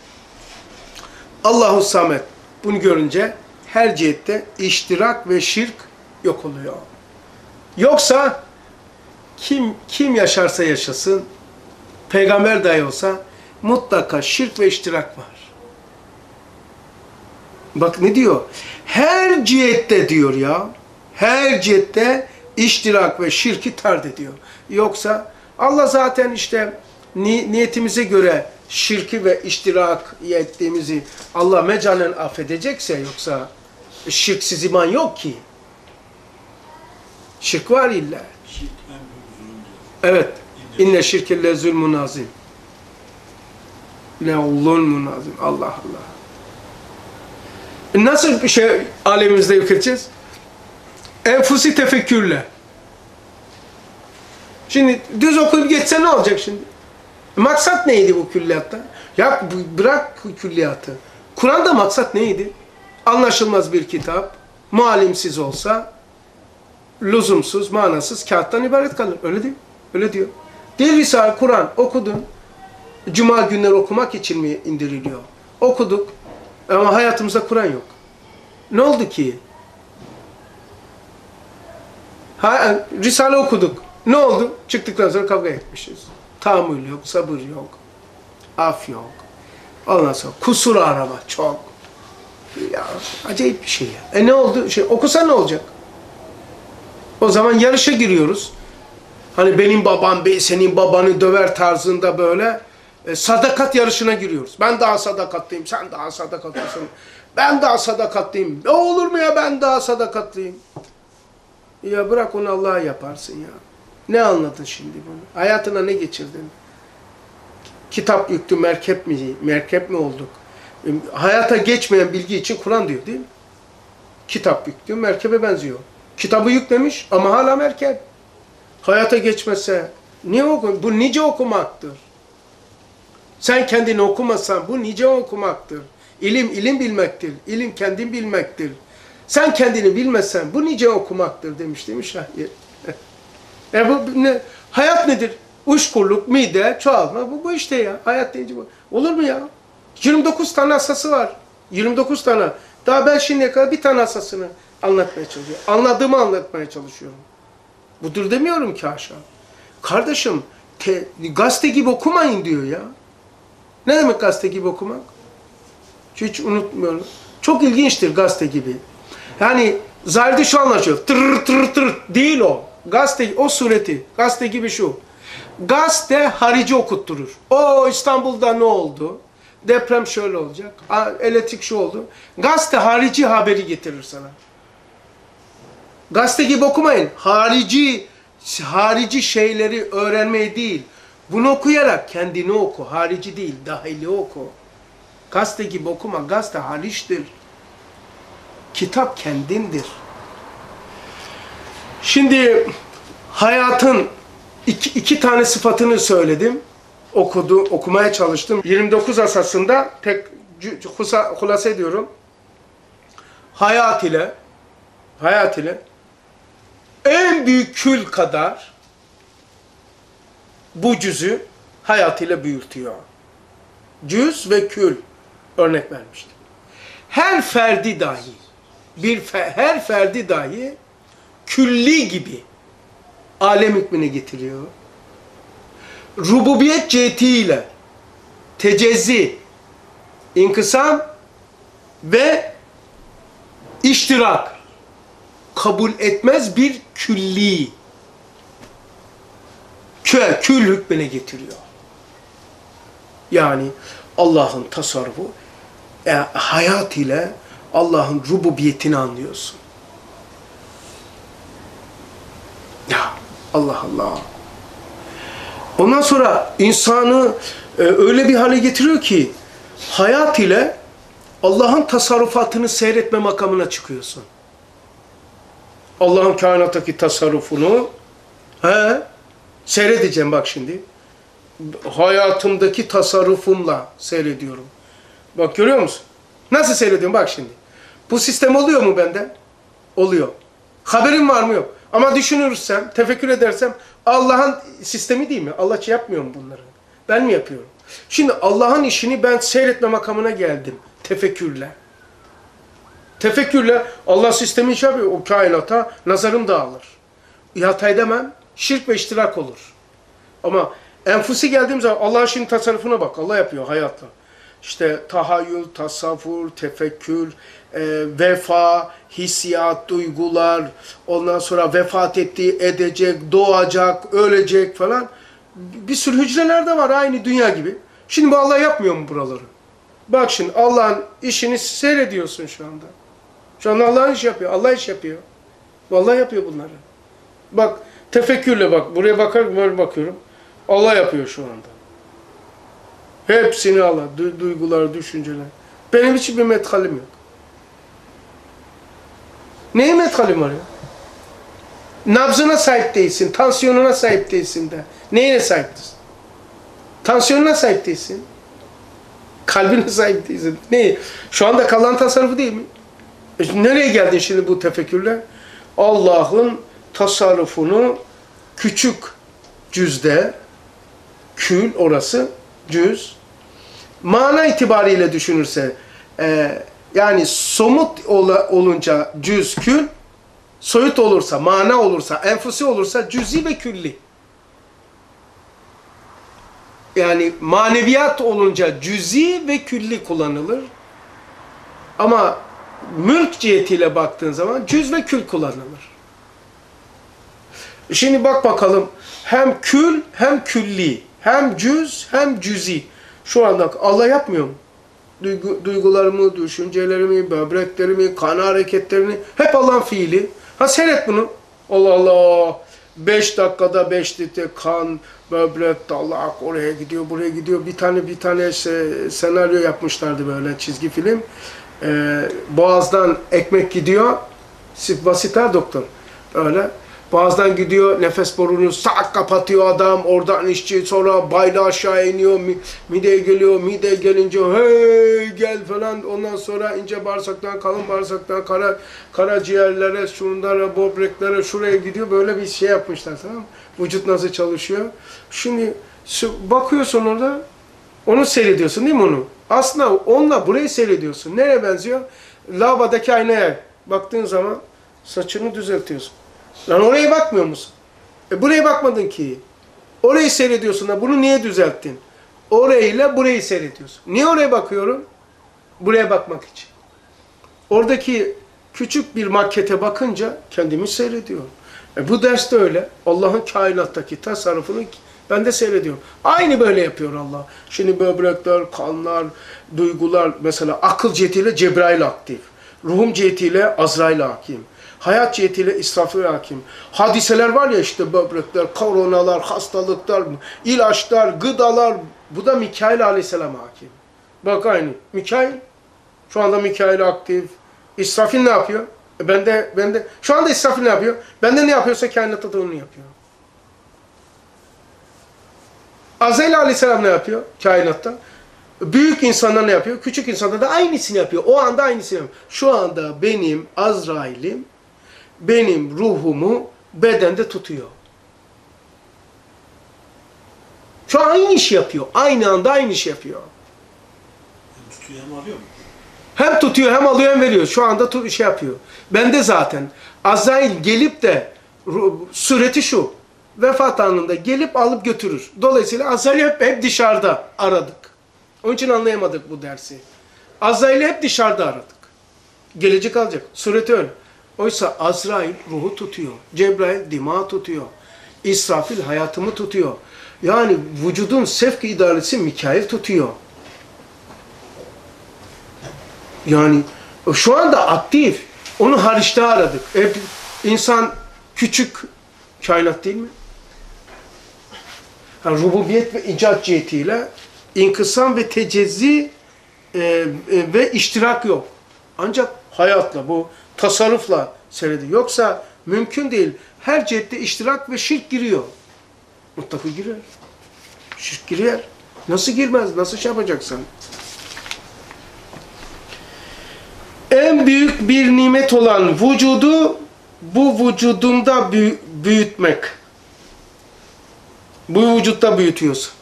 Allahu samet, bunu görünce her cihette iştirak ve şirk yok oluyor. Yoksa kim kim yaşarsa yaşasın, peygamber dahi olsa mutlaka şirk ve iştirak var. Bak ne diyor? Her cihette diyor ya. Her cihette iştirak ve şirki tard ediyor. Yoksa Allah zaten işte ni- niyetimize göre şirki ve iştirak ettiğimizi Allah mecalen affedecekse yoksa şirksiz iman yok ki. Şirk var illa. Evet. İnne şirke le zulmun azim. Le zulmun azim. Allah Allah. Nasıl bir şey alemimizde yok edeceğiz? Enfusi tefekkürle. Şimdi düz okuyup geçse ne olacak şimdi? Maksat neydi bu külliyatta? Ya bırak külliyatı. Kur'an'da maksat neydi? Anlaşılmaz bir kitap, mualimsiz olsa, lüzumsuz, manasız, kağıttan ibaret kalır. Öyle değil? Öyle diyor. Değil Risale, Kur'an okudun. Cuma günleri okumak için mi indiriliyor? Okuduk ama hayatımızda Kur'an yok. Ne oldu ki? Ha, Risale okuduk. Ne oldu? Çıktıktan sonra kavga etmişiz. Tahammül yok, sabır yok, af yok. Ondan sonra kusur arama çok. Ya acayip bir şey ya. E ne oldu? Şey, okusa ne olacak? O zaman yarışa giriyoruz. Hani benim babam senin babanı döver tarzında böyle e, sadakat yarışına giriyoruz. Ben daha sadakatlıyım, sen daha sadakatlısın. Ben daha sadakatlıyım. Ne olur mu ya ben daha sadakatlıyım? Ya bırak onu Allah'a yaparsın ya. Ne anladın şimdi bunu? Hayatına ne geçirdin? Kitap yüktü, merkep mi, merkep mi olduk? E, Hayata geçmeyen bilgi için Kur'an diyor değil mi? Kitap yüklü, merkebe benziyor. Kitabı yüklemiş ama hala merkep. Hayata geçmese niye oku? Bu nice okumaktır. Sen kendini okumasan bu nice okumaktır. İlim ilim bilmektir. İlim kendin bilmektir. Sen kendini bilmesen bu nice okumaktır demiş değil mi şair? E bu ne? Hayat nedir? Uşkurluk, mide, çoğalma. Bu, bu işte ya. Hayat deyince bu. Olur mu ya? 29 tane hassası var. 29 tane. Daha ben şimdiye kadar bir tane hassasını anlatmaya çalışıyorum. Anladığımı anlatmaya çalışıyorum. Budur demiyorum ki haşa. Kardeşim te, gazete gibi okumayın diyor ya. Ne demek gazete gibi okumak? Hiç unutmuyorum. Çok ilginçtir gazete gibi. Yani zahirde şu anlaşıyor. Tır tır tır değil o. Gazete o sureti. Gazete gibi şu. Gazete harici okutturur. O İstanbul'da ne oldu? Deprem şöyle olacak. Elektrik şu oldu. Gazete harici haberi getirir sana. Gazete gibi okumayın. Harici harici şeyleri öğrenmeyi değil, bunu okuyarak kendini oku. Harici değil, dahili oku. Gazete gibi okuma. Gazete hariçtir. Kitap kendindir. Şimdi hayatın iki, iki tane sıfatını söyledim. Okudu, okumaya çalıştım. 29 asasında tek hulasa ediyorum. Hayat ile hayat ile en büyük kül kadar bu cüzü hayatıyla büyütüyor. Cüz ve kül örnek vermiştim. Her ferdi dahi bir fe- her ferdi dahi külli gibi alem hükmüne getiriyor. Rububiyet cihetiyle tecezzi, inkısam ve iştirak kabul etmez bir külli kö, kül hükmüne getiriyor. Yani Allah'ın tasarrufu e, hayat ile Allah'ın rububiyetini anlıyorsun. Ya Allah Allah. Ondan sonra insanı e, öyle bir hale getiriyor ki hayat ile Allah'ın tasarrufatını seyretme makamına çıkıyorsun. Allah'ın kainattaki tasarrufunu he, seyredeceğim bak şimdi. Hayatımdaki tasarrufumla seyrediyorum. Bak görüyor musun? Nasıl seyrediyorum bak şimdi. Bu sistem oluyor mu bende? Oluyor. Haberim var mı yok. Ama düşünürsem, tefekkür edersem Allah'ın sistemi değil mi? Allah şey yapmıyor mu bunları? Ben mi yapıyorum? Şimdi Allah'ın işini ben seyretme makamına geldim. Tefekkürle. Tefekkürle Allah sistemi iş yapıyor. O kainata nazarım dağılır. İhata edemem. Şirk ve iştirak olur. Ama enfusi geldiğim zaman Allah'ın şimdi tasarrufuna bak. Allah yapıyor hayatla. İşte tahayyül, tasavvur, tefekkür, e, vefa, hissiyat, duygular, ondan sonra vefat ettiği, edecek, doğacak, ölecek falan. Bir sürü hücreler de var aynı dünya gibi. Şimdi bu Allah yapmıyor mu buraları? Bak şimdi Allah'ın işini seyrediyorsun şu anda. Şu anda Allah'ın iş yapıyor. Allah iş yapıyor. Vallahi yapıyor bunları. Bak tefekkürle bak. Buraya bakar böyle bakıyorum. Allah yapıyor şu anda. Hepsini Allah. Du- duygular, düşünceler. Benim hiçbir methalim yok. Neye methalim var ya? Nabzına sahip değilsin. Tansiyonuna sahip değilsin de. Neyine sahipsin? Tansiyonuna sahip değilsin. Kalbine sahip değilsin. Ne? Şu anda kalan tasarrufu değil mi? E nereye geldin şimdi bu tefekkürle? Allah'ın tasarrufunu küçük cüzde, kül orası, cüz, mana itibariyle düşünürse, e, yani somut ola- olunca cüz, kül, soyut olursa, mana olursa, enfusi olursa cüzi ve külli. Yani maneviyat olunca cüzi ve külli kullanılır. Ama mülk cihetiyle baktığın zaman cüz ve kül kullanılır. Şimdi bak bakalım hem kül hem külli, hem cüz hem cüzi. Şu anda Allah yapmıyor mu? Duygu, duygularımı, düşüncelerimi, böbreklerimi, kan hareketlerini hep Allah'ın fiili. Ha seyret bunu. Allah Allah. 5 dakikada 5 litre kan, böbrek, dalak oraya gidiyor, buraya gidiyor. Bir tane bir tane şey, senaryo yapmışlardı böyle çizgi film. Ee, boğazdan ekmek gidiyor. Basit ha doktor. Öyle. Boğazdan gidiyor, nefes borunu sak kapatıyor adam, oradan işçi sonra bayla aşağı iniyor, mi- mideye geliyor, mide gelince hey gel falan, ondan sonra ince bağırsaktan, kalın bağırsaktan, kara, karaciğerlere, şunlara, böbreklere, şuraya gidiyor, böyle bir şey yapmışlar tamam mı? Vücut nasıl çalışıyor? Şimdi bakıyorsun orada, onu seyrediyorsun değil mi onu? Aslında onunla burayı seyrediyorsun. Nereye benziyor? Lavabodaki aynaya baktığın zaman saçını düzeltiyorsun. Lan oraya bakmıyor musun? E buraya bakmadın ki. Orayı seyrediyorsun da bunu niye düzelttin? Orayla burayı seyrediyorsun. Niye oraya bakıyorum? Buraya bakmak için. Oradaki küçük bir makete bakınca kendimi seyrediyorum. E bu ders de öyle. Allah'ın kainattaki tasarrufunu ben de seyrediyorum. Aynı böyle yapıyor Allah. Şimdi böbrekler, kanlar, duygular mesela akıl cihetiyle Cebrail aktif. Ruhum cihetiyle Azrail hakim. Hayat cihetiyle İsrafil hakim. Hadiseler var ya işte böbrekler, koronalar, hastalıklar, ilaçlar, gıdalar. Bu da Mikail aleyhisselam hakim. Bak aynı. Mikail. Şu anda Mikail aktif. İsrafil ne yapıyor? E ben de, ben de, şu anda İsrafil ne yapıyor? Bende ne yapıyorsa kainatta da onu yapıyor. Azrail aleyhisselam ne yapıyor kainatta? Büyük insanlar ne yapıyor? Küçük insanlar da aynısını yapıyor. O anda aynısını yapıyor. Şu anda benim Azrail'im benim ruhumu bedende tutuyor. Şu an aynı iş yapıyor. Aynı anda aynı iş yapıyor. Hem tutuyor hem alıyor mu? Hem tutuyor hem alıyor hem veriyor. Şu anda şey yapıyor. Bende zaten. Azrail gelip de sureti şu. Vefat anında gelip alıp götürür. Dolayısıyla Azrail'i hep, hep dışarıda aradık. Onun için anlayamadık bu dersi. Azrail'i hep dışarıda aradık. Gelecek alacak. Sureti öyle. Oysa Azrail ruhu tutuyor. Cebrail dimağı tutuyor. İsrafil hayatımı tutuyor. Yani vücudun sevk idaresi Mikail tutuyor. Yani şu anda aktif. Onu hariçte aradık. Hep insan küçük kainat değil mi? Yani rububiyet ve icat cihetiyle inkısam ve tecezzi e, e, ve iştirak yok. Ancak hayatla, bu tasarrufla seyrediyor. Yoksa mümkün değil. Her cihette iştirak ve şirk giriyor. Mutlaka girer. Şirk girer. Nasıl girmez? Nasıl şey yapacaksın? en büyük bir nimet olan vücudu bu vücudunda büyü- büyütmek. Bu vücutta büyütüyorsun.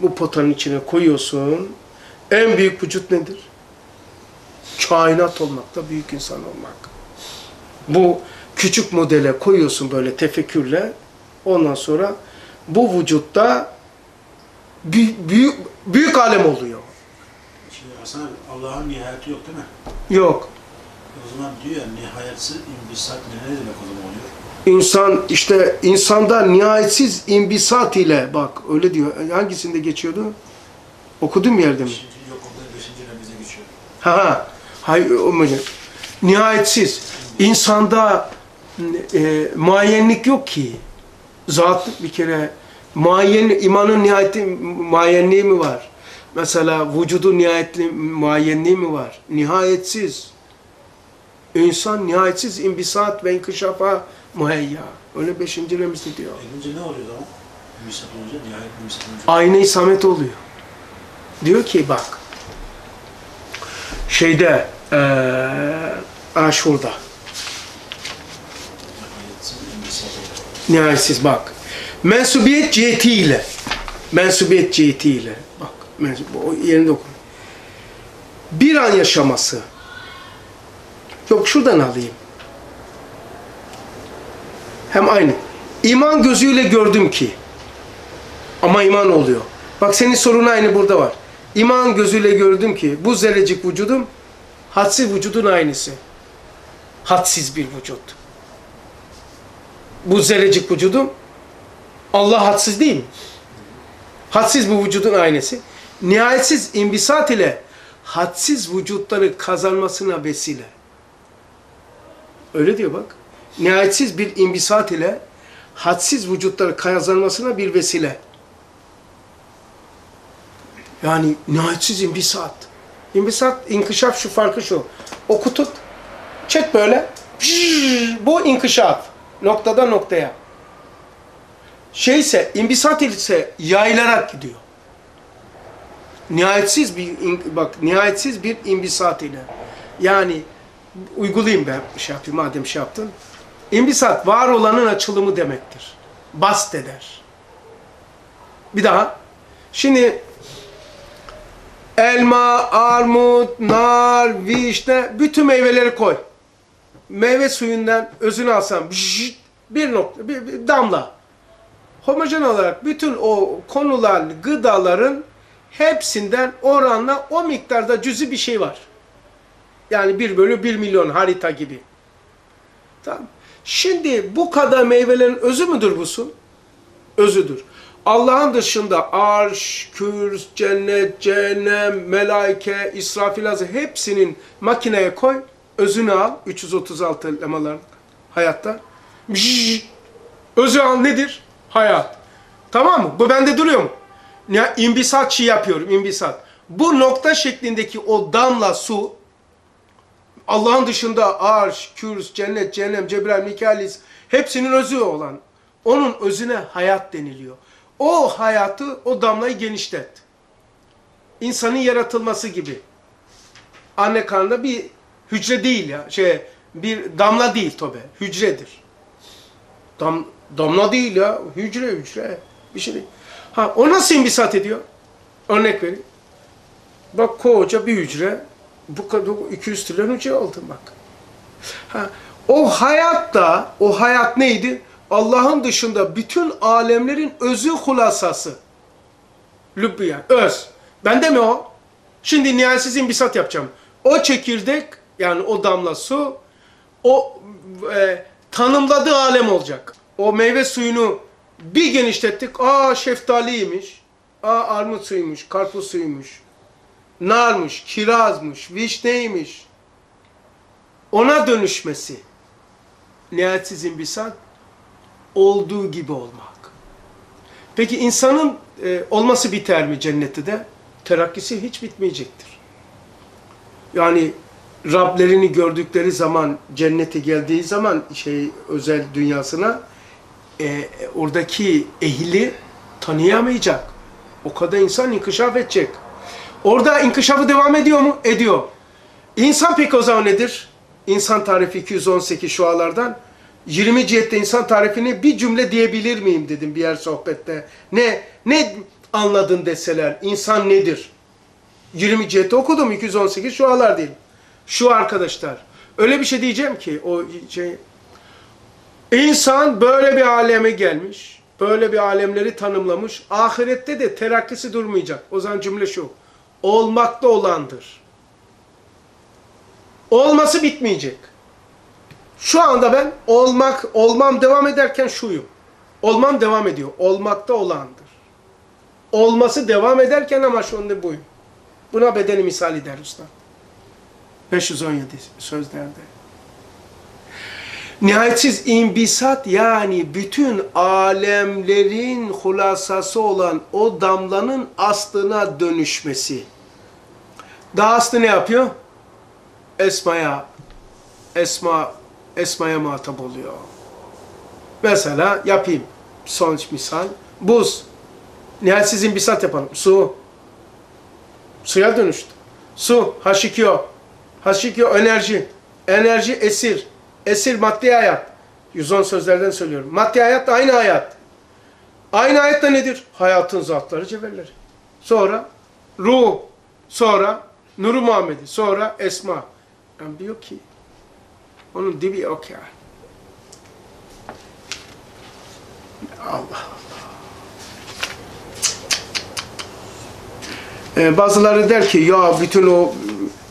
Bu potanın içine koyuyorsun. En büyük vücut nedir? Kainat olmakta büyük insan olmak. Bu küçük modele koyuyorsun böyle tefekkürle. Ondan sonra bu vücutta büyük, büyük, büyük alem oluyor. Şimdi Hasan Allah'ın nihayeti yok değil mi? Yok. O zaman diyor ya nihayetsiz imbisat ne, ne demek o zaman oluyor? İnsan işte insanda nihayetsiz imbisat ile bak öyle diyor. Hangisinde geçiyordu? Okudum yerde mi? Beşinci, yok onda beşinci remize geçiyor. Ha ha. Hayır? Nihayetsiz. İnsanda e, muayyenlik yok ki. Zat bir kere muayyen imanın nihayeti muayyenliği mi var? Mesela vücudun nihayetli muayyenliği mi var? Nihayetsiz. İnsan nihayetsiz imbisat ve inkişafa muheyya. Öyle beşinci remizde diyor. Elince ne oluyor zaman? İmbisat olunca, nihayet imbisat olunca. Ayna isamet oluyor. Diyor ki bak şeyde eee ha şurada. Nihayetsiz bak. Mensubiyet cihetiyle mensubiyet cihetiyle bak mensup, o yerinde. Bir an yaşaması. Yok şuradan alayım. Hem aynı. İman gözüyle gördüm ki. Ama iman oluyor. Bak senin sorun aynı burada var. İman gözüyle gördüm ki bu zerrecik vücudum hadsiz vücudun aynısı. Hadsiz bir vücut. Bu zerrecik vücudum Allah hadsiz değil mi? Hadsiz bu vücudun aynısı. Nihayetsiz imbisat ile hadsiz vücutları kazanmasına vesile. Öyle diyor bak. Nihayetsiz bir imbisat ile hadsiz vücutları kazanmasına bir vesile. Yani nihayetsiz imbisat. İmbisat, inkişaf şu farkı şu. Oku tut. Çek böyle. Bu inkişaf. Noktadan noktaya. Şeyse, imbisat ise yayılarak gidiyor. Nihayetsiz bir, bak nihayetsiz bir imbisat ile. Yani uygulayayım ben şey yapayım madem şey yaptın. İmbisat var olanın açılımı demektir. Bast eder. Bir daha. Şimdi elma, armut, nar, vişne bütün meyveleri koy. Meyve suyundan özünü bşşt, bir nokta, bir, bir damla. Homojen olarak bütün o konular, gıdaların hepsinden oranla o miktarda cüzi bir şey var. Yani 1 bölü 1 milyon harita gibi. Tamam. Şimdi bu kadar meyvelerin özü müdür bu su? Özüdür. Allah'ın dışında arş, kürs, cennet, cehennem, melaike, İsrafil Hazır hepsinin makineye koy. Özünü al. 336 lemalar hayatta. Bşşş. Özü al nedir? Hayat. Tamam mı? Bu bende duruyor mu? Ya imbisat çi yapıyorum, imbisat. Bu nokta şeklindeki o damla su Allah'ın dışında arş, kürs, cennet, cehennem, Cebrail, Mikail hepsinin özü olan. Onun özüne hayat deniliyor. O hayatı, o damlayı genişlet. İnsanın yaratılması gibi. Anne karnında bir hücre değil ya. Şey, bir damla değil tabi. Hücredir. Dam, damla değil ya. Hücre hücre. Bir şey değil. Ha, o nasıl imbisat ediyor? Örnek vereyim. Bak koca bir hücre. Bu kadar 200 trilyon hücre oldu bak. Ha, o hayatta, o hayat neydi? Allah'ın dışında bütün alemlerin özü hulasası. Lübbiyen, öz. Bende mi o? Şimdi nihayetsiz imbisat yapacağım. O çekirdek, yani o damla su, o e, tanımladığı alem olacak. O meyve suyunu bir genişlettik. Aa şeftaliymiş. Aa armut suymuş, karpuz suymuş. Narmış, kirazmış, vişneymiş. Ona dönüşmesi. Nihayetsiz imbisat olduğu gibi olmak. Peki insanın e, olması biter mi cennette de? Terakkisi hiç bitmeyecektir. Yani Rablerini gördükleri zaman, cennete geldiği zaman şey özel dünyasına e, oradaki ehli tanıyamayacak. O kadar insan inkişaf edecek. Orada inkişafı devam ediyor mu? Ediyor. İnsan peki o zaman nedir? İnsan tarifi 218 şualardan 20 cihette insan tarifini bir cümle diyebilir miyim dedim bir yer sohbette. Ne ne anladın deseler insan nedir? 20 cihette okudum 218 şualar değil. Şu arkadaşlar öyle bir şey diyeceğim ki o şey insan böyle bir aleme gelmiş. Böyle bir alemleri tanımlamış. Ahirette de terakkisi durmayacak. O zaman cümle şu. Olmakta olandır. Olması bitmeyecek. Şu anda ben olmak, olmam devam ederken şuyum. Olmam devam ediyor. Olmakta olandır. Olması devam ederken ama şu anda buyum. Buna bedeni misali der usta. 517 sözlerde. Nihayetsiz imbisat yani bütün alemlerin hulasası olan o damlanın aslına dönüşmesi. Daha aslı ne yapıyor? Esmaya, esma, esmaya muhatap oluyor. Mesela yapayım. Son misal. Buz. Nihayetsiz imbisat yapalım. Su. Suya dönüştü. Su, H2O. H2O enerji. Enerji esir. Esir maddi hayat. 110 sözlerden söylüyorum. Maddi hayat da aynı hayat. Aynı hayat da nedir? Hayatın zatları, cevherleri. Sonra ruh. Sonra Nuru Muhammed'i. Sonra Esma. Yani diyor ki onun dibi yok ya. Allah Allah. Ee, bazıları der ki ya bütün o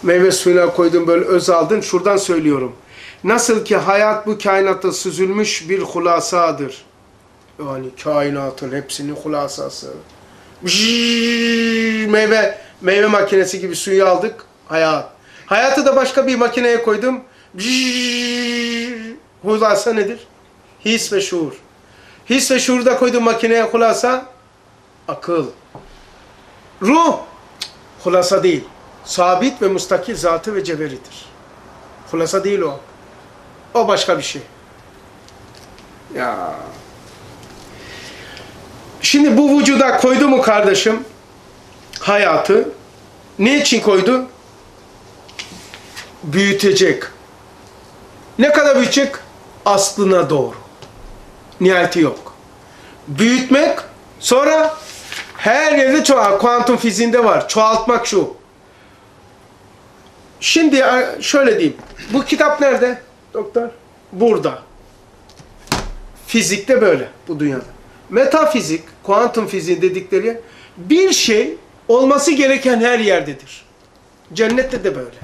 meyve suyuna koydun böyle öz aldın. Şuradan söylüyorum. Nasıl ki hayat bu kainatta süzülmüş bir hulasadır. Yani kainatın hepsinin hulasası. Meyve meyve makinesi gibi suyu aldık. Hayat. Hayatı da başka bir makineye koydum. Hulasa nedir? His ve şuur. His ve şuuru da koydum makineye hulasa. Akıl. Ruh. Hulasa değil. Sabit ve mustakil zatı ve cevheridir. Hulasa değil o. O başka bir şey. Ya. Şimdi bu vücuda koydu mu kardeşim hayatı? Ne için koydu? Büyütecek. Ne kadar büyütecek? Aslına doğru. Nihayeti yok. Büyütmek sonra her yerde çoğal. Kuantum fiziğinde var. Çoğaltmak şu. Şimdi şöyle diyeyim. Bu kitap nerede doktor? Burada. Fizikte böyle bu dünyada. Metafizik, kuantum fiziği dedikleri bir şey olması gereken her yerdedir. Cennette de böyle.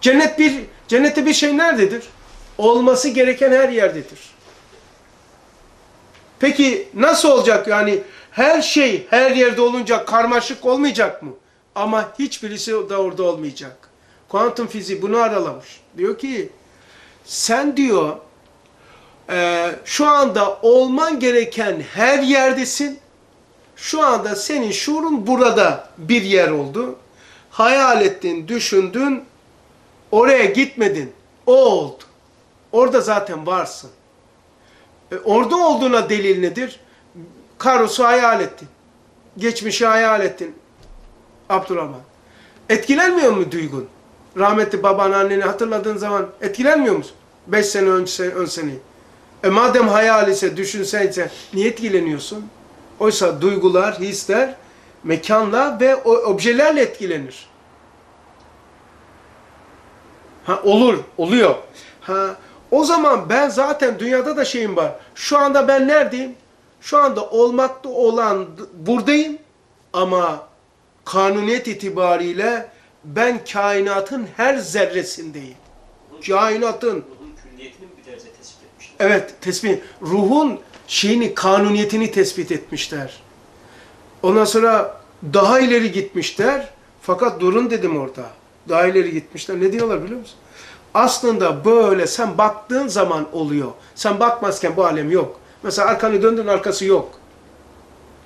Cennet bir cennette bir şey nerededir? Olması gereken her yerdedir. Peki nasıl olacak yani her şey her yerde olunca karmaşık olmayacak mı? Ama hiçbirisi de orada olmayacak. Kuantum fiziği bunu aralamış. Diyor ki sen diyor e, şu anda olman gereken her yerdesin. Şu anda senin şuurun burada bir yer oldu. Hayal ettin, düşündün, oraya gitmedin. O oldu. Orada zaten varsın. E, orada olduğuna delil nedir? Karus'u hayal ettin. Geçmişi hayal ettin. Abdurrahman. Etkilenmiyor mu duygun? Rahmetli baban anneni hatırladığın zaman etkilenmiyor musun? Beş sene önce ön seneyi. E madem hayal ise, düşünsen ise niye etkileniyorsun? Oysa duygular, hisler mekanla ve o objelerle etkilenir. Ha olur, oluyor. Ha o zaman ben zaten dünyada da şeyim var. Şu anda ben neredeyim? Şu anda olmakta olan buradayım ama kanuniyet itibariyle ben kainatın her zerresindeyim. Kainatın Ruhun külliyetini bir derece tespit etmişler. Evet, tespit. Ruhun şeyini, kanuniyetini tespit etmişler. Ondan sonra daha ileri gitmişler. Fakat durun dedim orada. Daha ileri gitmişler. Ne diyorlar biliyor musun? Aslında böyle sen baktığın zaman oluyor. Sen bakmazken bu alem yok. Mesela arkanı döndün arkası yok.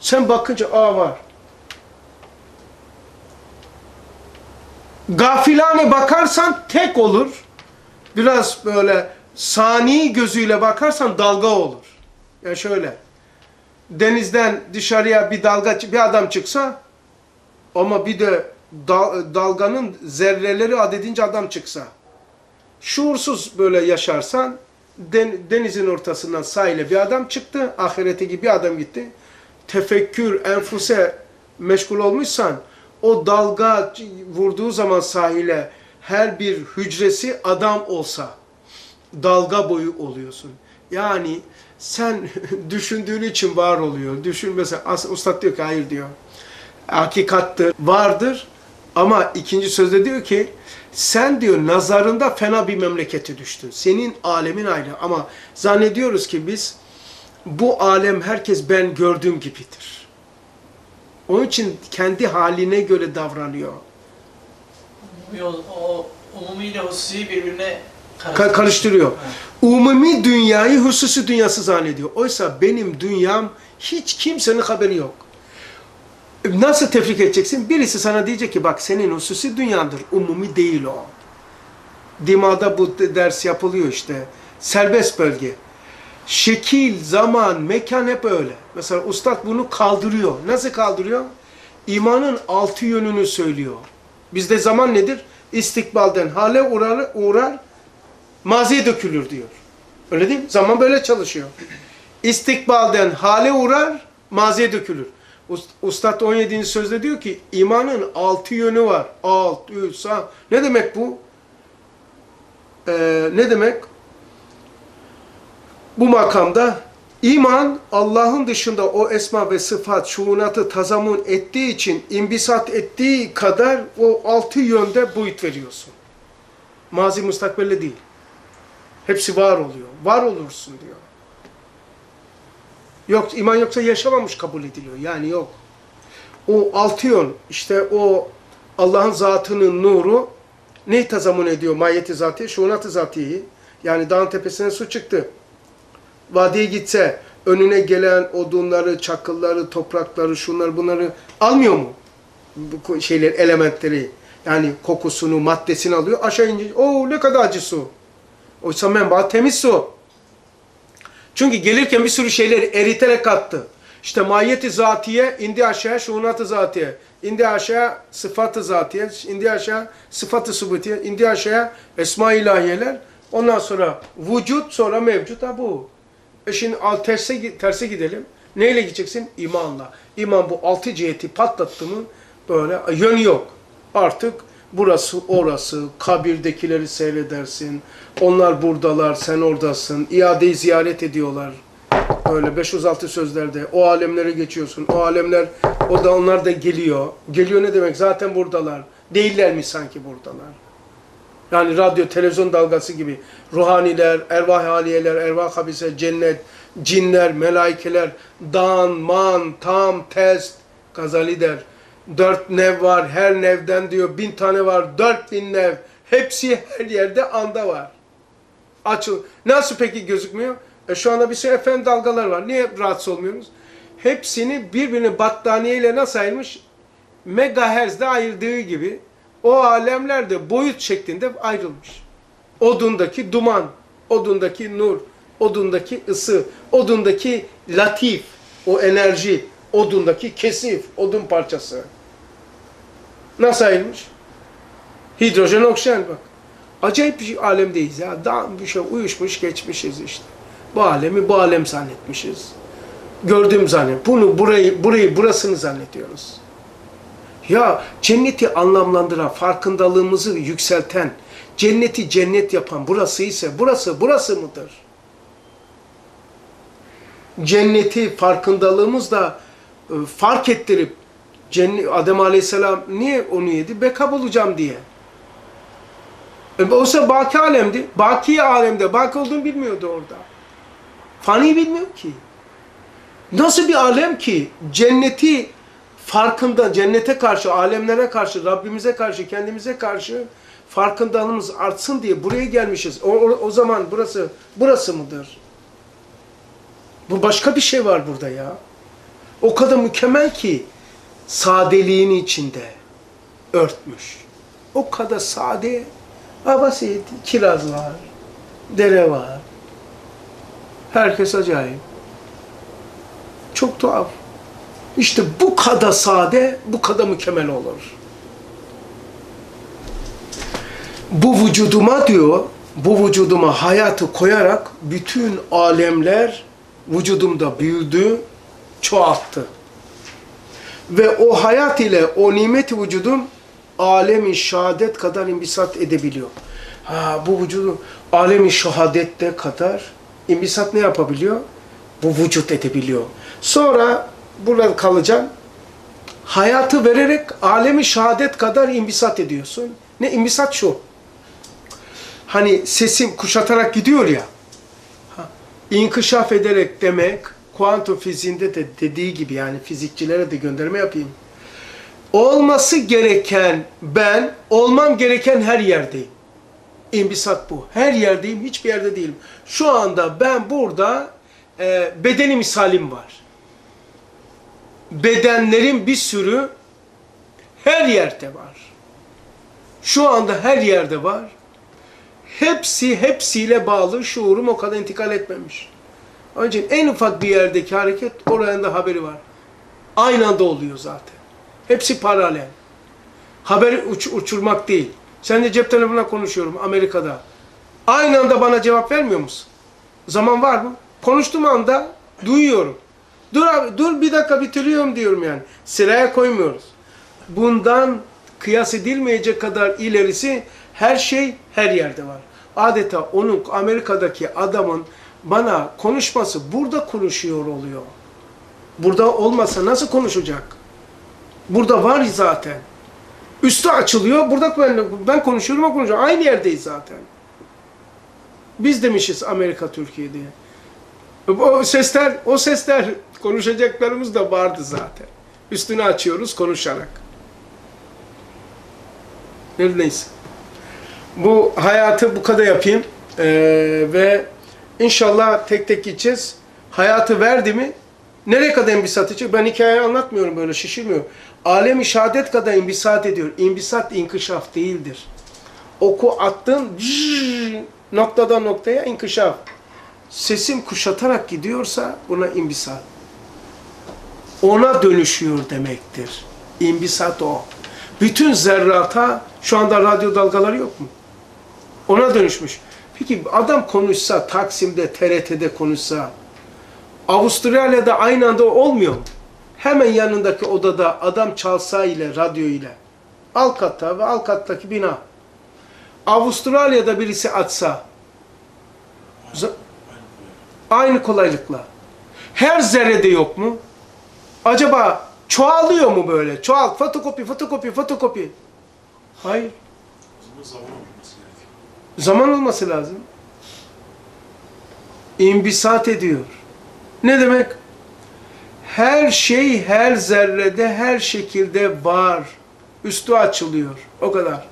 Sen bakınca aa var. Gafilane bakarsan tek olur. Biraz böyle sani gözüyle bakarsan dalga olur. Ya şöyle. Denizden dışarıya bir dalga bir adam çıksa ama bir de dal- dalganın zerreleri adedince adam çıksa. Şuursuz böyle yaşarsan den- denizin ortasından sahile bir adam çıktı. Ahirete gibi bir adam gitti. Tefekkür, enfuse meşgul olmuşsan o dalga vurduğu zaman sahile her bir hücresi adam olsa dalga boyu oluyorsun. Yani sen düşündüğün için var oluyor. Düşün mesela ustad diyor ki hayır diyor. Hakikattır, vardır ama ikinci sözde diyor ki sen diyor nazarında fena bir memlekete düştün. Senin alemin ayrı ama zannediyoruz ki biz bu alem herkes ben gördüğüm gibidir. Onun için kendi haline göre davranıyor. O, o umumiyle hususi birbirine Ka- karıştırıyor. Umumi dünyayı hususi dünyası zannediyor. Oysa benim dünyam hiç kimsenin haberi yok. Nasıl tefrik edeceksin? Birisi sana diyecek ki bak senin hususi dünyandır. Umumi değil o. Dima'da bu ders yapılıyor işte. Serbest bölge. Şekil, zaman, mekan hep öyle. Mesela ustad bunu kaldırıyor. Nasıl kaldırıyor? İmanın altı yönünü söylüyor. Bizde zaman nedir? İstikbalden hale uğrar, uğrar maziye dökülür diyor. Öyle değil mi? Zaman böyle çalışıyor. İstikbalden hale uğrar, maziye dökülür. Ust- Ustad 17. sözde diyor ki imanın altı yönü var. Alt, üst, sağ. Ne demek bu? Ee, ne demek? Bu makamda iman Allah'ın dışında o esma ve sıfat, şuunatı tazamun ettiği için imbisat ettiği kadar o altı yönde boyut veriyorsun. Mazi mustakbelle değil. Hepsi var oluyor. Var olursun diyor. Yok iman yoksa yaşamamış kabul ediliyor. Yani yok. O altı yön işte o Allah'ın zatının nuru ne tazamun ediyor? Mahiyeti zati, şuunatı zatiyi. Yani dağın tepesine su çıktı. Vadiye gitse önüne gelen odunları, çakılları, toprakları, şunları bunları almıyor mu? Bu şeyler, elementleri. Yani kokusunu, maddesini alıyor. Aşağı ince, o ne kadar acı su. Oysa menba temiz su. Çünkü gelirken bir sürü şeyleri eriterek kattı. İşte mahiyeti zatiye indi aşağı şuunatı zatiye. indi aşağı sıfatı zatiye. indi aşağı sıfatı subutiye. indi aşağı esma ilahiyeler. Ondan sonra vücut sonra mevcut ha bu. E şimdi al terse, terse gidelim. Neyle gideceksin? İmanla. İman bu altı ciheti patlattı mı böyle yön yok. Artık burası orası, kabirdekileri seyredersin. Onlar buradalar, sen oradasın. İadeyi ziyaret ediyorlar. Böyle 506 sözlerde o alemlere geçiyorsun. O alemler, o da onlar da geliyor. Geliyor ne demek? Zaten buradalar. Değiller mi sanki buradalar? Yani radyo, televizyon dalgası gibi ruhaniler, ervah haliyeler, ervah habise, cennet, cinler, melaikeler, dan, man, tam, test, Gazali der. Dört nev var, her nevden diyor bin tane var, dört bin nev. Hepsi her yerde anda var. Açıl. Nasıl peki gözükmüyor? E şu anda bir sürü FM dalgalar var. Niye rahatsız olmuyoruz? Hepsini birbirine battaniyeyle nasıl ayırmış? Megahertz'de ayırdığı gibi o alemler de boyut şeklinde ayrılmış. Odundaki duman, odundaki nur, odundaki ısı, odundaki latif, o enerji, odundaki kesif, odun parçası. Nasıl ayrılmış? Hidrojen, oksijen bak. Acayip bir alemdeyiz ya. Daha bir şey uyuşmuş geçmişiz işte. Bu alemi bu alem zannetmişiz. Gördüğüm zannet. Bunu burayı burayı burasını zannediyoruz. Ya cenneti anlamlandıran, farkındalığımızı yükselten, cenneti cennet yapan burası ise burası burası mıdır? Cenneti farkındalığımızla e, fark ettirip cennet, Adem Aleyhisselam niye onu yedi? Beka bulacağım diye. E, oysa baki alemdi. Baki alemde. Baki olduğunu bilmiyordu orada. Fani bilmiyor ki. Nasıl bir alem ki cenneti farkında, cennete karşı, alemlere karşı, Rabbimize karşı, kendimize karşı farkındalığımız artsın diye buraya gelmişiz. O, o, o zaman burası, burası mıdır? Bu başka bir şey var burada ya. O kadar mükemmel ki sadeliğin içinde örtmüş. O kadar sade, basit, kiraz var, dere var. Herkes acayip. Çok tuhaf. İşte bu kadar sade, bu kadar mükemmel olur. Bu vücuduma diyor, bu vücuduma hayatı koyarak bütün alemler vücudumda büyüdü, çoğalttı. Ve o hayat ile o nimet vücudum alemi şehadet kadar imbisat edebiliyor. Ha, bu vücudu alemi şehadette kadar imbisat ne yapabiliyor? Bu vücut edebiliyor. Sonra burada kalacağım. Hayatı vererek alemi şehadet kadar imbisat ediyorsun. Ne imbisat şu. Hani sesim kuşatarak gidiyor ya. Ha, inkişaf ederek demek kuantum fiziğinde de dediği gibi yani fizikçilere de gönderme yapayım. Olması gereken ben, olmam gereken her yerdeyim. İmbisat bu. Her yerdeyim, hiçbir yerde değilim. Şu anda ben burada e, bedeni misalim var. Bedenlerin bir sürü her yerde var. Şu anda her yerde var. Hepsi hepsiyle bağlı şuurum o kadar intikal etmemiş. Onun için en ufak bir yerdeki hareket oranın da haberi var. Aynı anda oluyor zaten. Hepsi paralel. Haber uç, uçurmak değil. Sen de cep telefonuna konuşuyorum Amerika'da. Aynı anda bana cevap vermiyor musun? Zaman var mı? Konuştuğum anda duyuyorum. Dur abi, dur bir dakika bitiriyorum diyorum yani. Sıraya koymuyoruz. Bundan kıyas edilmeyecek kadar ilerisi her şey her yerde var. Adeta onun Amerika'daki adamın bana konuşması burada konuşuyor oluyor. Burada olmasa nasıl konuşacak? Burada var zaten. Üstü açılıyor. Burada ben, ben konuşuyorum o konuşuyor. Aynı yerdeyiz zaten. Biz demişiz Amerika Türkiye diye. O sesler, o sesler konuşacaklarımız da vardı zaten. Üstünü açıyoruz konuşarak. Neyse. Bu hayatı bu kadar yapayım. Ee, ve inşallah tek tek gideceğiz. Hayatı verdi mi nereye kadar imbisat edecek? Ben hikaye anlatmıyorum böyle şişirmiyorum. Alemi şehadet kadar imbisat ediyor. İmbisat inkişaf değildir. Oku attın noktadan noktaya inkişaf. Sesim kuşatarak gidiyorsa buna imbisat. Ona dönüşüyor demektir. İmbisat o. Bütün zerrata şu anda radyo dalgaları yok mu? Ona dönüşmüş. Peki adam konuşsa, Taksim'de, TRT'de konuşsa, Avustralya'da aynı anda olmuyor mu? Hemen yanındaki odada adam çalsa ile, radyo ile. Alt katta ve alt kattaki bina. Avustralya'da birisi açsa, z- aynı kolaylıkla. Her zerrede yok mu? Acaba çoğalıyor mu böyle? Çoğal, fotokopi, fotokopi, fotokopi. Hayır. Zaman olması lazım. İmbisat ediyor. Ne demek? Her şey her zerrede her şekilde var. Üstü açılıyor. O kadar.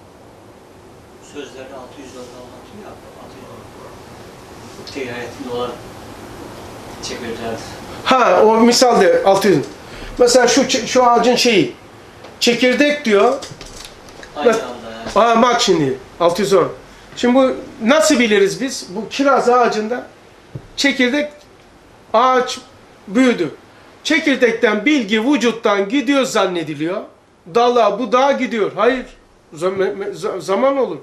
sözlerini 600 yılda anlatıyor ya. 600 yılda. Tehayetinde olan çekirdeği. Ha o misalde 600. Mesela şu şu ağacın şeyi. Çekirdek diyor. Aynı anda yani. Aa bak şimdi 610. Şimdi bu nasıl biliriz biz? Bu kiraz ağacında çekirdek ağaç büyüdü. Çekirdekten bilgi vücuttan gidiyor zannediliyor. Dala budağa gidiyor. Hayır. Zaman olur.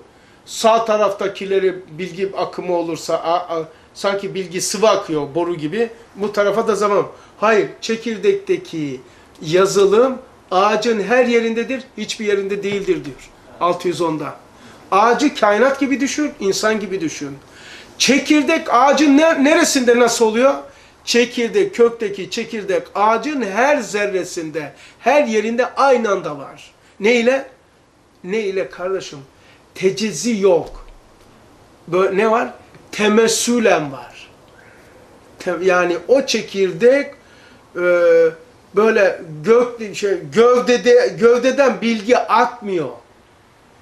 Sağ taraftakileri bilgi akımı olursa a- a- sanki bilgi sıvı akıyor boru gibi. Bu tarafa da zaman. Hayır. Çekirdekteki yazılım ağacın her yerindedir. Hiçbir yerinde değildir diyor. 610'da. Ağacı kainat gibi düşün, insan gibi düşün. Çekirdek ağacın ne, neresinde nasıl oluyor? Çekirdek, kökteki çekirdek ağacın her zerresinde, her yerinde aynı anda var. Ne ile? Ne ile kardeşim? Tecizzi yok. Böyle ne var? Temessülen var. Te- yani o çekirdek e, böyle gök şey gövdede gövdeden bilgi akmıyor.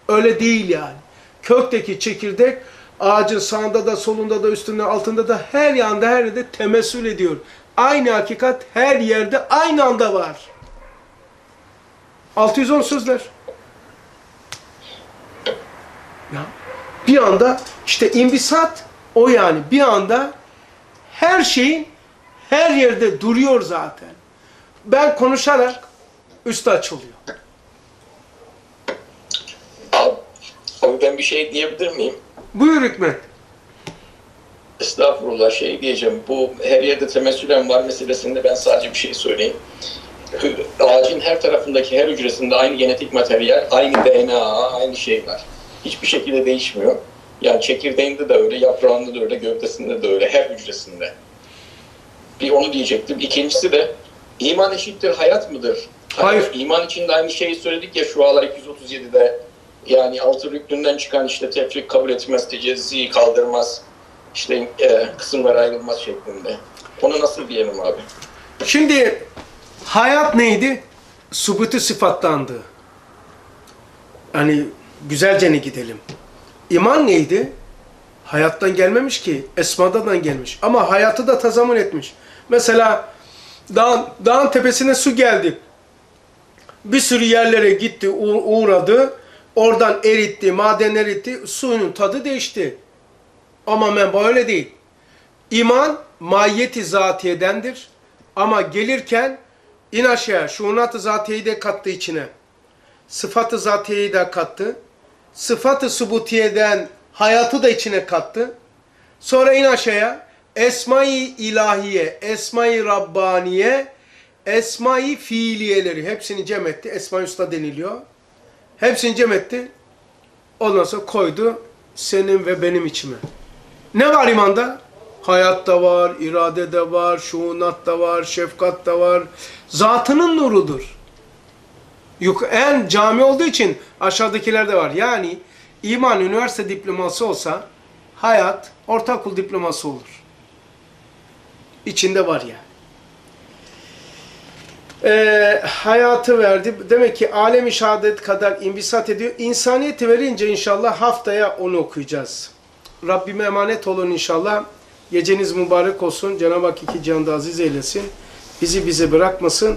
Öyle değil yani. Kökteki çekirdek ağacın sağında da solunda da üstünde altında da her yanda her yerde temessül ediyor. Aynı hakikat her yerde aynı anda var. 610 sözler. Ya, bir anda işte imbisat o yani bir anda her şeyin her yerde duruyor zaten. Ben konuşarak üstü açılıyor. Abi, abi ben bir şey diyebilir miyim? Buyur Hikmet. Estağfurullah şey diyeceğim. Bu her yerde temessülen var meselesinde ben sadece bir şey söyleyeyim. Ağacın her tarafındaki her hücresinde aynı genetik materyal, aynı DNA, aynı şey var. Hiçbir şekilde değişmiyor. Yani çekirdeğinde de öyle, yaprağında da öyle, gövdesinde de öyle, her hücresinde. Bir onu diyecektim. İkincisi de iman eşittir hayat mıdır? Hayır. İman içinde aynı şeyi söyledik ya şu ağlar 237'de. Yani altı rüknünden çıkan işte tefrik kabul etmez, tecezzi kaldırmaz, işte e, kısımlar ayrılmaz şeklinde. Onu nasıl diyelim abi? Şimdi hayat neydi? Subutu sıfatlandı. Yani güzelce ne gidelim. İman neydi? Hayattan gelmemiş ki. Esmadan gelmiş. Ama hayatı da tazamun etmiş. Mesela dağın, dağın tepesine su geldi. Bir sürü yerlere gitti, uğradı. Oradan eritti, maden eritti. Suyun tadı değişti. Ama menba öyle değil. İman mahiyeti zatiyedendir. Ama gelirken in aşağı şunat-ı zatiyeyi de kattı içine. Sıfat-ı zatiyeyi de kattı. Sıfat-ı subutiyeden hayatı da içine kattı. Sonra in aşağıya esma-i ilahiye, esma-i rabbaniye, esma-i fiiliyeleri hepsini cem etti. Esma-i Usta deniliyor. Hepsini cem etti. Ondan sonra koydu senin ve benim içime. Ne var imanda? Hayat da var, irade de var, şuunat da var, şefkat da var. Zatının nurudur. En cami olduğu için aşağıdakiler de var. Yani iman üniversite diploması olsa hayat ortaokul diploması olur. İçinde var yani. Ee, hayatı verdi. Demek ki alem-i şehadet kadar imbisat ediyor. İnsaniyeti verince inşallah haftaya onu okuyacağız. Rabbime emanet olun inşallah. Geceniz mübarek olsun. Cenab-ı Hak iki cihanda aziz eylesin. Bizi bize bırakmasın.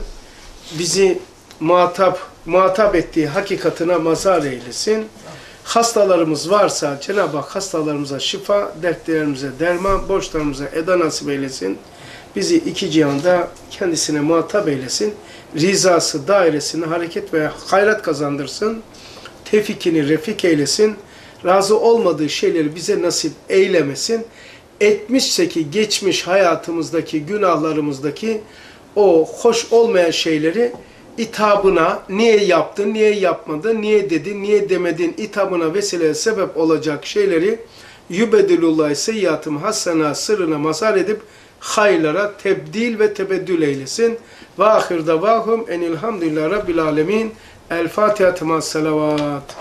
Bizi muhatap, muhatap ettiği hakikatına mazhar eylesin. Hastalarımız varsa Cenab-ı Hak hastalarımıza şifa, dertlerimize derman, borçlarımıza eda nasip eylesin. Bizi iki cihanda kendisine muhatap eylesin. Rizası dairesine hareket ve hayrat kazandırsın. Tevfikini refik eylesin. Razı olmadığı şeyleri bize nasip eylemesin. Etmişse ki geçmiş hayatımızdaki, günahlarımızdaki o hoş olmayan şeyleri itabına niye yaptın, niye yapmadın, niye dedin, niye demedin itabına vesile sebep olacak şeyleri yübedilullah seyyiatım hasena sırrına mazhar edip hayırlara tebdil ve tebeddül eylesin. Ve ahir davahum enilhamdülillah rabbil alemin. El Fatiha tema salavat.